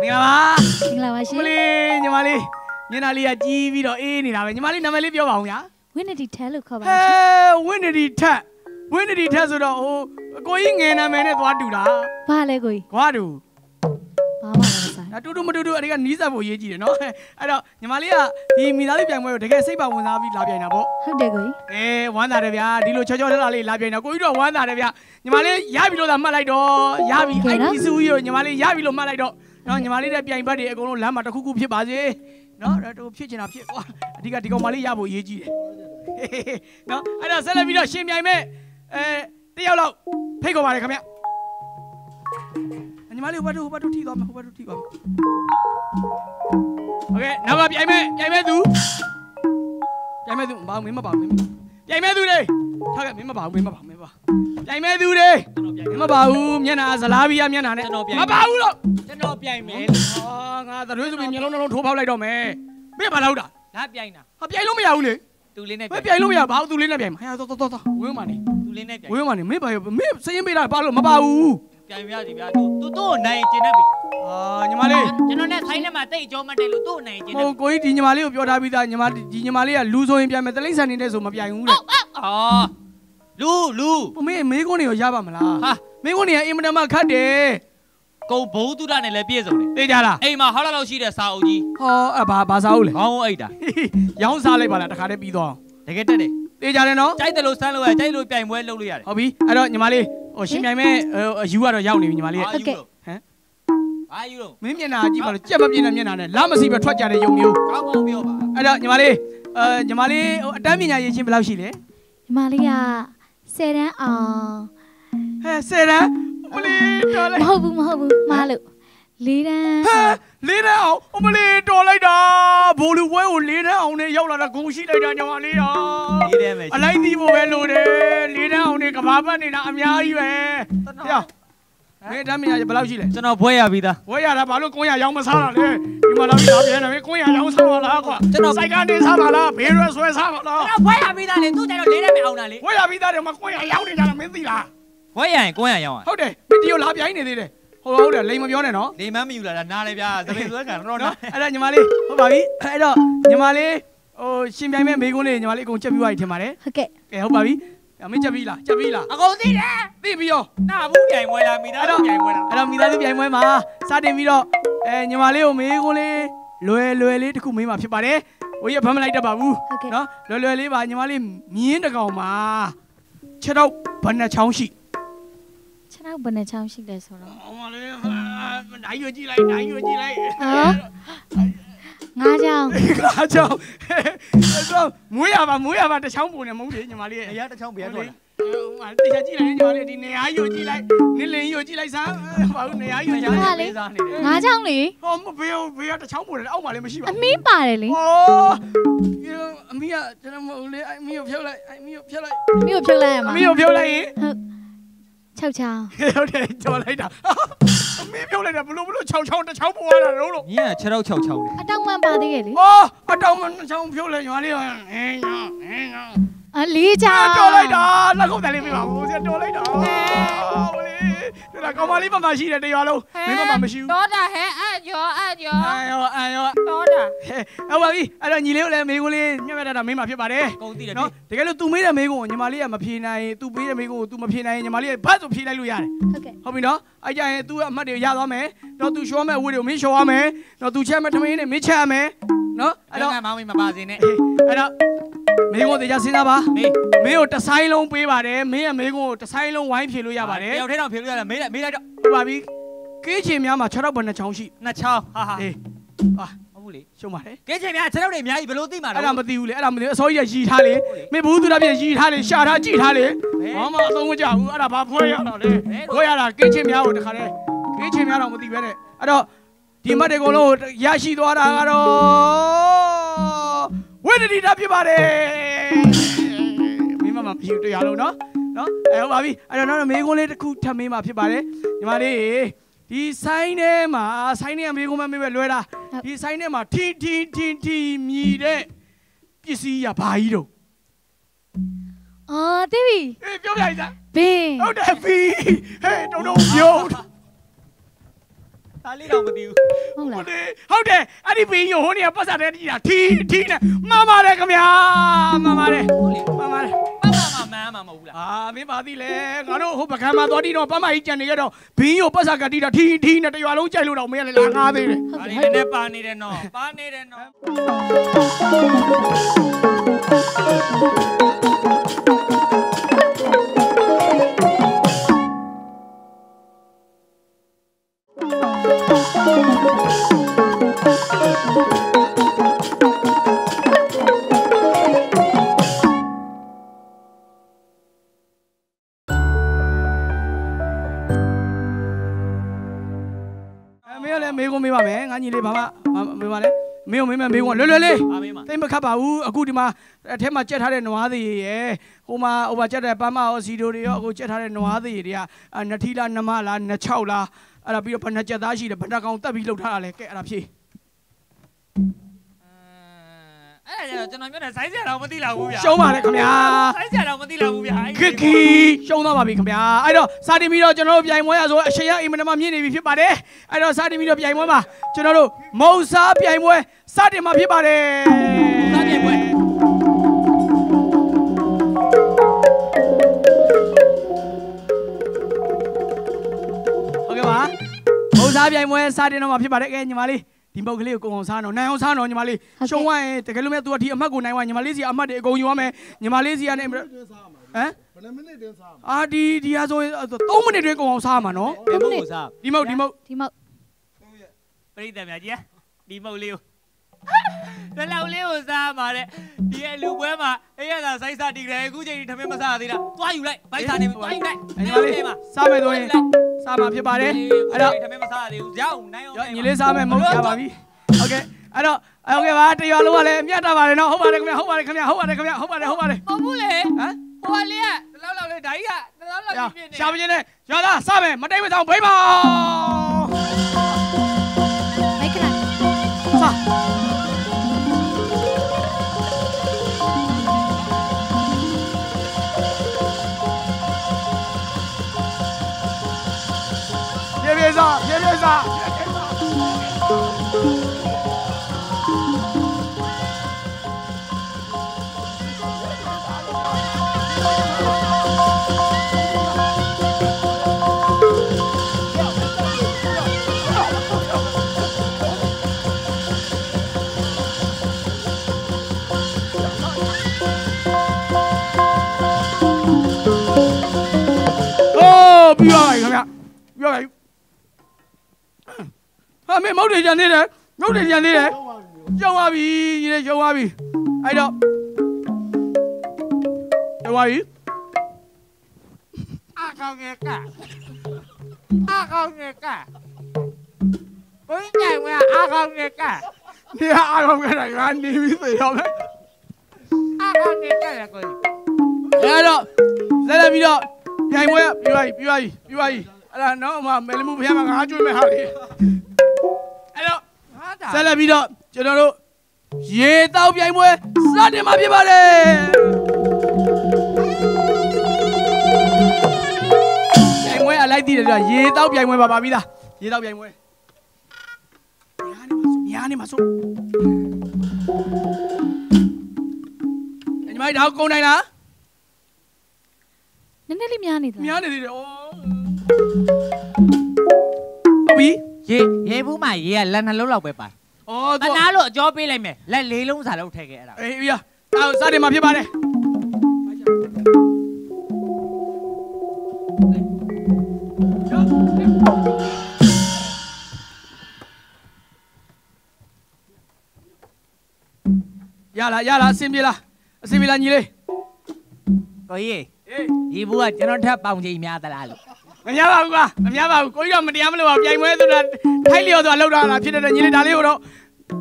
မင်္ဂလာပါမင်္ဂလာပါရှမင်လေးညီမလေးမျက်နှာလေးကကြီးပြီးတော့အေးနေတာပဲညီမလေးနာမည်လေးပြောပါအောင်ညာ ဝင်းနတီထဲလို့ခေါ်ပါဟဲရှင်ဝင်းနဒီထက်ဝင်းနဒီထက်ဆိုတော့ဟိုကိုကြီးငယ်နာမည်နဲ့သွားတူတာဘာလဲကိုကြီးကွာတူဘာမှမဆိုင်အတူတူမတူတူအတွေကနီးစပ်ဖို့ရေးကြည့်တယ်နော်အဲ့တော့ညီမလေးကဒီမိသားစုပြိုင်ပွဲကိုတကယ်စိတ်ပါဝင်စားပြီးလာပြိုင်တာပေါ့ဟုတ်တယ်ကိုကြီးအေးဝမ်းသာတယ်ဗျာဒီလိုချောချောထထလေးလာပြိုင်တာကိုကြီးတော့ဝမ်းသာတယ်ဗျာညီမလေးရပြီလို့သာမှတ်လိုက်တော့ရပြီအဲ့ဒီစုကြီးကိုညီမလေးရပြီလို့မှတ်လိုက်တော့နော်ညီမလေးတဲ့ပြိုင်ဘက်တွေအကုန်လုံးလမ်းမှာတစ်ခုခုဖြစ်ပါစေ နော်ဒါတို့ဖြစ်ချင်တာဖြစ်ကွာအဓိကဒီကောင်မလေးရဖို့ရေးကြည့်တယ်နော်အဲ့တော့ဆက်လက်ပြီးတော့ရှင်ပြိုင်မဲ့အဲတယောက်လောက်ဖိတ်ခေါ်ပါတယ်ခင်ဗျညီမလေးဟိုဘက်တို့ဟိုဘက်တို့ထိသွားမယ်ဟိုဘက်တို့ထိသွားမယ်โอเคနောက်ကပြိုင်မဲ့ပြိုင်မဲ့သူပြိုင်မဲ့သူဘာမင်းမပါဘူးမင်းမ ပါပြိုင်မဲ့သူတွေထားခဲ့မင်းမပါဘူးမင်းမပါဘူးမင်းမပါပြိုင်မဲ့သူတွေကျွန်တော်ပြိုင်မင်းမပါဘူးမျက်နှာဇလားဘီယာမျက်နှာနဲ့ကျွန်တော်ပြိုင်မပါဘူးလို့ကျွန်တော်ပြိုင်မယ်အာငါသရွေးဆိုပြီးမျက်လုံးနှလုံးထိုးဖောက်လိုက်တော့မယ်မင်းဘာလောက်တာလာပြိုင်တာဟာပြိုင်လို့မရဘူးလေသူလေးနဲ့မပြိုင်လို့မရဘာလို့သူလေးနဲ့ပြိုင်မှာဟာတော်တော်တော်ဝင်းမနေသူလေးနဲ့ပြိုင်ဝင်းမနေမင်းဘာမင်းစရင်ပေးတာဘာလို့မပါဘူးပြိုင်ရစီဗျာသူသူတို့နိုင်ကျင်နေပြီ အာညီမလေးကျွန်တော်နဲ့ဆိုင်ထဲမှာတိတ်ကြောမတက်လို့တို့နိုင်ကျင်နေဟိုကိုကြီးဒီညီမလေးကိုပြောထားပြီးသားညီမဒီညီမလေးကလူဆိုရင်ပြိုင်မယ်တလိမ့်ဆန်နေတဲ့ဆိုမပြိုင်ဘူးလေအော်လူလူဟိုမင်းမေးခွန်းတွေကိုရပါမလားဟာမေးခွန်းတွေကအင်မတန်မှခတ်တယ်ကုံဘုံသူရနဲ့လည်းပြည့်စုံတယ်သိကြလားအိမ်မှာဟောလောက်လောက်ရှိတဲ့စာအုပ်ကြီးဟောအဘာဘာစားဦးလဲခေါင်းအိတ်တာရောင်းစားလိုက်ပါလားတခါတည်းပြီးသွားအောင်တကယ်တက်တယ်သိကြတယ်နော်ကြိုက်တယ်လို့စမ်းလို့ရကြိုက်လို့ပြိုင်ပွဲလုပ်လို့ရတယ်ဟုတ်ပြီအဲ့တော့ညီမလေးဟိုရှင်ပြိုင်မဲ့အယူကတော့ရောက်နေပြီညီမလေးရဲ့အာယူ လို့ဟမ်အာယူလို့မင်းမျက်နှာကြည့်ပါလို့ကြက်မပြင်းတဲ့မျက်နှာနဲ့လာမစီပဲထွက်ကြတဲ့ယုံမျိုးကောင်းကောင်းပြောပါအဲ့တော့ညီမလေးအဲညီမလေးဟိုအတန်းပညာရေးချင်းဘယ်လောက်ရှိလဲညီမလေးက10တန်းအောင်ဟဲဆယ်တန်းအမလေးတော်မလိုက်ဟုတ်ဘူးမဟုတ်ဘူးမားလို့၄တန်းဟဲလေးတန်းအောင်အမလေးတော်လိုက်တာဘိုလ်လူပွဲကိုလေးတန်းအောင်နဲ့ရောက်လာတာဂုံရှိလိုက်တာညီမလေးဟာရေးတယ်မယ်အလိုက်သီးဖို့ပဲလိုတယ်လေးတန်းအောင်နဲ့ကဘာပတ်နေတာအများကြီးပဲဟေ့ မင်းအတန်းပညာရေးဘယ်လောက်ရှိလဲကျွန်တော်ဘွဲရပြီးသားဝဲရတာဘာလို့ကိုင်းရရောင်းမစားတာလဲဒီမှာလာပြီးလာပြန်တယ်မင်းကိုင်းရရောင်းစားပါလားကွာကျွန်တော်စိုက်ကနေစားပါလားဘေးရွယ်ဆွဲစားပါလားကျွန်တော်ဘွဲရပြီးသားလေသူ့ကြတော့လေးနဲ့မအောင်တာလေဝဲရပြီးသားတယ်မကိုင်းရရောင်းနေကြတာမင်းသိလားဘွဲရရင်ကိုရရောင်းဟုတ်တယ်မင်းဒီကိုလာပြိုင်းနေသေးတယ်ဟုတ်ဟုတ်တယ်လိန်မပြောနဲ့နော်လေမန်းမယူလာတာနားလေဗျာသပင်ဆွဲခံတော့နော်နားအဲ့ဒါညီမလေးဟုတ်ပါပြီအဲ့တော့ညီမလေးဟိုရှင်ပြိုင်မဲ့မိကုန်းလေးညီမလေးအကုန်ချက်ပြီးသွားပြီထင်ပါတယ်ဟုတ်ကဲ့ကဲဟုတ်ပါပြီ မင်းချက်ပြီးလားချက်ပြီးလားအကုန်သိတယ်သိပြီးရောနာဘူးပြိုင်ပွဲလားမိသားစုပြိုင်ပွဲလားအဲ့တော့မိသားစုပြိုင်ပွဲမှာစတင်ပြီးတော့အဲညီမလေးကိုမိကုန်းလေးလွယ်လွယ်လေးတစ်ခုမေးမှာဖြစ်ပါတယ်ဝေးရဖမ်းမလိုက်တတ်ပါဘူးဟုတ်ကဲ့နော်လွယ်လွယ်လေးပါညီမလေးမြင်းတစ်ကောင်မှာခြေတော့ဘယ်နှချောင်းရှိခြေထောက်ဘယ်နှချောင်းရှိလဲဆိုတော့ဟောမလေးနိုင်ရွကြည့်လိုက်နိုင်ရွကြည့်လိုက် ငါးချောင်းကားချောင်းအဲ့တော့မွေးရပါမွေးရပါတစ်ချောင်းပုံနေမဟုတ်လေညီမလေးရဲ့အရာတစ်ချောင်းပြရတော့လားဟိုမှာတရားကြည့်လိုက်ညီမလေးဒီနေရာယူကြည့်လိုက်နင်းလင်းယူကြည့်လိုက်စမ်းဘာလို့နေရာယူကြည့်လိုက်လေးစားနေတယ်ငါးချောင်းလေဟောမဘေးဘေးကတစ်ချောင်းပုံနေအောက်မှာလည်းမရှိပါအဘူးမီးပါတယ်လေဟောအမေကကျွန်တော်မဟုတ်လေအမေကိုဖြုတ်လိုက်အမေကိုဖြုတ်လိုက်အမီးကိုဖြုတ်လိုက်ရအမှာမေကိုဖြုတ်လိုက်ရင်6ချောင်းဟုတ်တယ်ကြော်လိုက်တာအ မေဖြုတ်လိုက်တာဘလို့ဘလို့6ချောင်းတစ်ချောင်းပုံရတာလို့လို့ညခြေတော့6ချောင်းလေအတောင်မှန်ပါသေးရဲ့လေဟောအတောင်မနှချောင်းဖြုတ်လိုက်ညီမလေးဟင်းညာဟင်းညာ အလေးချောင်း တော်လိုက်တာလက်ခုပ်တယ်လေးပြပါဦးဆရာတော်လိုက်တာဟိုလေဒါကောင်မလေးပတ်မရှိတယ်တရွာလုံးမင်းပတ်မရှိဘူး တော်တာဟဲ့အဲ့ကျော်အဲ့ကျော် အာယောအာယော တော်တာ ဟုတ်ပါပြီအဲ့တော့ညီလေးကိုလည်းမေးခွန်းလေးမြတ်မြတ်တာမေးမှာဖြစ်ပါတယ် ကုန်သိတယ် နော်တကယ်လို့ तू မေးတဲ့မေးခွန်းကိုညီမလေးကမဖြေနိုင်ရင် तू ပေးတဲ့မေးခွန်းကို तू မဖြေနိုင်ရင်ညီမလေးကဘတ်ဆိုဖြေလိုက်လို့ရတယ် ဟုတ်ကဲ့ ဟုတ်ပြီနော်အဲ့ကြရင် तू အမှတ်တွေရသွားမယ်တော့ तू ရှောမဲ့ဝေးတွေကိုမင်းရှောရမယ်တော့ तू ချက်မဲ့ထမင်းနဲ့မင်းချက်ရမယ်နော်အဲ့ အဲ့ တော့ တော့မောင်မမပါစေနဲ့ အဲ့တော့ မင်းကိုတေချာစဉ်းစားပါမေးမင်းကိုတစ်ဆိုင်လုံးပေးပါတယ်မင်းရဲ့မင်းကိုတစ်ဆိုင်လုံးဝိုင်းဖြေလို့ရပါတယ်တယောက်ထဲတော့ဖြေလို့ရတယ်မေးလိုက်မေးလိုက်တော့ဟုတ်ပါပြီကေးချင်များမှာ6တော့ဘယ်နှချောင်းရှိနှစ်ချောင်းဟာဟာအေးဟာဟုတ်ဘူးလေရှုံးပါတယ်ကဲချင်များခြေထောက်တွေအများကြီးဘယ်လိုသိမှာလဲအဲ့ဒါမသိဘူးလေအဲ့ဒါမသိဘူးအစိုးရရည်ထားလေမင်းဘူးသူတော်ပြရည်ထားလေရှာထားကြည့်ထားလေဘာမှအသုံးမကျဘူးအဲ့ဒါဘာဖွဲရတော့လေဖွဲရတာကေးချင်များကိုတခါလေကေးချင်များတော့မသိပဲနဲ့အဲ့တော့ဒီမတ်တွေအကုန်လုံးရရှိသွားတာကတော့ ဝိတ္တိတာဖြစ်ပါတယ်မိမမဖြစ်တရားလုံးနော်နော်အဲဟုတ်ပါပြီအဲ့တော့နောက်မေးခွန်းလေးတစ်ခုထပ်မေးမှာဖြစ်ပါတယ်ညီမလေးဒီဆိုင်ထဲမှာဆိုင်ထဲကမေးခွန်းမမေးပဲလွဲတာဒီဆိုင်ထဲမှာထင်းထင်းထင်းထင်းမြည်တဲ့ပစ္စည်းရဘာကြီးတော့အော်တိပြီအေးပြောပြလိုက်စမ်းဘင်းဟုတ်တယ်ဖီဟေးတုံတုံပြုံး ဒါလေးတော့မသိဘူးဟုတ်ဟုလားတ်တယ်ဟုတ်တယ်အဲ့ဒီဖီကိုဟိုနေကပတ်စားတဲ့ကြီးတာထီထီနဲ့မှန်ပါတယ်ခင်ဗျာမှန်ပါတယ်ဟုတ်လေမှန်ပါတယ်ပတ်ပါမှမန်းမှာမဟုတ်ဘူးလားအာမင်းပါသေးလေငါတို့ဟိုပကံမှာသွားတီးတော့ပမကြီးကြံနေရတော့ဘင်းကိုပတ်စားကတီးတာထီထီနဲ့တရွာလုံးကြိုက်လို့တော့မင်းလည်းလာငားသေးတယ်ဟုတ်ဒါကဲ့လေးဟုတ်နည်းနည်းပါနေတယ်နော်ပါနေတယ်နော် မင်းကလည်းမေးခွန်းမေးပါမယ်ငါညီလေးဘာမှမေးပါနဲ့မင်းကိုမေးမယ်မေးခွန်းလွယ်လွယ်လေးအားမေးမှာတိတ်မခတ်ပါဘူးအခုဒီမှာအထက်မှာကြက်ထားတဲ့နွားသေးရယ်ဟိုမှာဟိုမှာကြက်တဲ့ပန်းမရောစီတိုတွေရောအခုကြက်ထားတဲ့နွားသေးတွေကအာနထီလားနမလားနချောက်လားအဲ့ဒါပြီးတော့ဘယ်နှကြက်သားရှိတယ်ဘယ်နှကောင်တက်ပြီးလှုပ်ထားတာလဲကဲအဲ့ဒါဖြေအဲ့ဒါကျတော့ကျွန်တော်ပြောနေဆိုင်းစရာတော့မသိလောက်ဘူးဗျာရှုံးပါလေခင်ဗျာဆိုင်းစရာတော့မသိလောက်ဘူးဗျာခက်ခီရှုံးသွားပါပြီခင်ဗျာအဲ့တော့စာတင်ပြီးတော့ကျွန်တော်တို့ပြိုင်ပွဲရဆိုအရှင်ရအိမ်မနမမြင့်နေပြီဖြစ်ပါတယ်အဲ့တော့စာတင်ပြီးတော့ပြိုင်ပွဲမှာကျွန်တော်တို့မုံစားပြိုင်ပွဲစတင်မှာဖြစ်ပါတယ် စားပြိုင်ပွဲစတင်တော့မှာဖြစ်ပါတယ်ကဲညီမလေးဒီမုတ်ကလေးကိုကိုအောင်စားတော့နိုင်အောင်စားတော့ညီမလေးရှုံးသွားရင်တကယ်လို့မဲ့ तू ဒီအမှတ်ကိုနိုင်သွားညီမလေးစီအမှတ်တွေအကုန်ယူရမယ်ညီမလေးစီကနေဟမ်ဘယ်နှမိနစ်တင်းစားမှာအာဒီဒီဟာဆိုရင်3မိနစ်တွင်းကိုအောင်စားမှာနော်ဘယ်မုတ်ကိုစားဒီမုတ်ဒီမုတ်ဒီမောက်ပြိတ္တများကြီးဒီမုတ်လေးကို တလောက်လေးကိုစားမှာတဲ့ဒီအလူပွဲမှာအေးရသာဆိုင်းစားတီကြတယ်အခုချိန်ထိထမင်းမစားသေးတာသွားယူလိုက်ဘိုက်စားနေပြီသွားယူလိုက် ညီမလေးစားမယ်ဆိုရင်စားမှာဖြစ်ပါတယ်အဲ့တော့ ထမင်းမစားသေးဘူးရောက်နိုင်အောင် ရောညီလေးစားမယ်မဟုတ်ရပါပြီโอเคအဲ့တော့ဟုတ်ကဲ့ပါတရွာလုံးကလည်းအမြတ်တာပါတယ်နော်ဟုတ်ပါတယ်ခင်ဗျဟုတ်ပါတယ်ခင်ဗျဟုတ်ပါတယ်ခင်ဗျဟုတ်ပါတယ်ဟုတ်ပါတယ် မဟုတ်ဘူးလေ ဟမ် ဟိုကလေးကတလောက်လောက်လေးဓာကြီးကတလောက်လောက် ရှာ ပြည့်နေ ရှာမင်းနဲ့ရွာသားစားမယ်မတိတ်မဆောင်ဘိမ့်ပါ မိတ်ခဏ စား ပြေပြေစားပြေပြေစားပြေ ပြေစားโอ้ပြီးပါပြီခင်ဗျပြီးပါပြီဟာမေမုတ်တွေကြံသေးတယ်မုတ်တွေကြံသေးတယ်တော့ပါပြီရုံသွားပြီညီလေးရုံသွားပြီအဲ့တော့ရုံသွားပြီအကောင်ငယ်ကအကောင်ငယ်ကဘင်းကြိုင်ကအကောင်ငယ်ကနေရာအားလုံးကလည်းငါနေပြီသေရောမယ်အကောင်ငယ်ကလည်းကိုအဲ့တော့ဆက်လက်ပြီးတော့ပြိုင်ပွဲပြီးပါပြီပြီးပါပြီပြီးပါပြီအဲ့ဒါတော့မှမယ်လမှုဖျက်မှာငါကျွေးမယ်ဟာလေ အဲ့တော့ဟာတာဆက်လက်ပြီးတော့ကျွန်တော်တို့ရေတောက်ပြိုင်ပွဲစတင်မှာဖြစ်ပါတယ်ပြိုင်ပွဲအလိုက်တည်တယ်ဆိုတာရေတောက်ပြိုင်ပွဲပါပါပြီလားရေတောက်ပြိုင်ပွဲညာနေမှာစို့ညာနေမှာစို့ညီမတို့ကုန်နိုင်လားနည်းနည်းလေးများနေသများလားနေသေးတယ်ဩ ရေရေဘူးမှရေကလက်နှလုံးလောက်ပဲပါဩအသူနာလို့အကျော်ပေးလိုက်မယ်လက်လေးလုံးစာလောက်ထည့်ခဲ့အဲ့ဒါအေးပြအော်စတင်မှာဖြစ်ပါတယ်ရလားရလားအဆင်ပြေလားအဆင်ပြေလားညီလေးကိုကြီးအေးဒီဘူးကကျွန်တော်ထက်ပေါင်ချိန်များသလားလို့ မများပါဘူးကွာမများပါဘူးကိုကြီးတော့မတရားမလို့ပါပြိုင်ပွဲဆိုတာထိုက်လျော်ဆိုတာလောက်တာလားဖြစ်တဲ့ညီလေးဒါလေးကိုတော့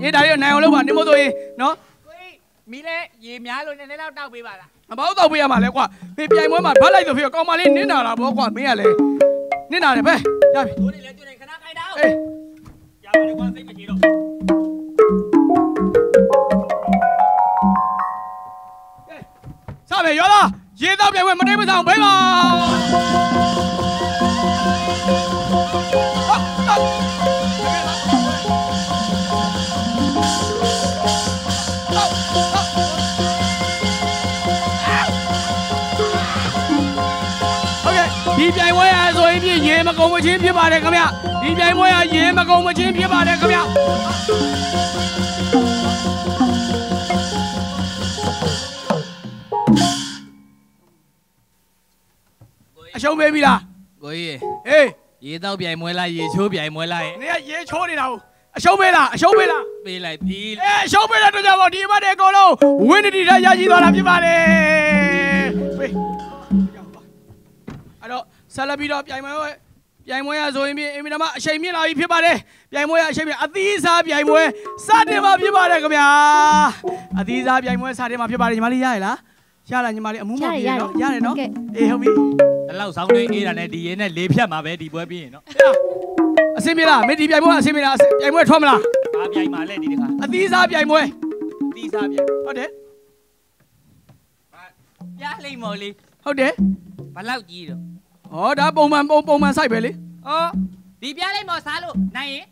ညီဒါလေးကိုနိုင်အောင်လုပ်ပါနေမို့ဆိုရင်နော်ကိုကြီးမီးလဲရေများလို့နည်းနည်းတော့တောက်ပေးပါလားအဘောက်တော့ပေးရမှာလဲကွာဖေပြိုင်ပွဲမှာဗတ်လိုက်ဆိုဖေကောင်းမလေးနင်းနာတာဘောကွာမင်းကလည်းနင်းနာတယ်ပဲရပြီတို့နေလဲကျွနေခဏခိုင်တာအေးရပါတယ်ကွာစိတ်မကြည်တော့စမယ်ရောလားရေတော့ပြိုင်ပွဲမတိတ်မဆောင်ဘေးပါ ပြိုင်ပွဲရဆိုရင်ပြည့်ရေမကုန်မချင်းဖြစ်ပါတယ်ခင်ဗျဒီပြိုင်ပွဲရရေမကုန်မချင်းဖြစ်ပါတယ်ခင်ဗျအရှုံးပေးပြီလားကိုကြီးဟေးရေတော့ပြိုင်မွဲလားရေချိုးပြိုင်မွဲလားနေကရေချိုးနေတာဟုတ်အရှုံးပေးလားအရှုံးပေးလားပေးလိုက်ပြီအဲအရှုံးပေးတဲ့တို့ကြောင့်မို့ဒီအမတ်တွေအကုန်လုံးဝင်းတီထရရှိသွားတာဖြစ်ပါတ ဆက်လက်ပြီးတော့ပြိုင်ပွဲပြိုင်ပွဲရဆိုရင်ပြင်အင်မီနမအချိန်မြင့်လာပြီဖြစ်ပါတယ်ပြိုင်ပွဲရအချိန်မြင့်အသီးစားပြိုင်ပွဲစတင်မှာဖြစ်ပါတယ်ခင်ဗျာအသီးစားပြိုင်ပွဲစတင်မှာဖြစ်ပါတယ်ညီမလေးရရလားရလားညီမလေးအမှုမပြေနော်ရတယ်နော်အေးဟုတ်ပြီဒီလောက်ဆောင်းတွင်းအေးတာနဲ့ဒီရေနဲ့လေးဖြတ်မှာပဲဒီပွဲပြီးရင်နော်အစင်ပြေလားမေဒီပြိုင်ပွဲအစင်ပြေလားပြိုင်ပွဲထွက်မလားဘာပြိုင်မှာလဲဒီတခါအသီးစားပြိုင်ပွဲတီးစားပြိုင်ဟုတ်တယ်ပြားလိမ့်မော်လေးဟုတ်တယ်ဘလောက်ကြီးတော့ ။အော်ဒါပုံမှန်ပုံပုံမှန်စိုက်ပဲလေ။အော်ဒီပြားလေးမော်စားလို့နိုင်ရင်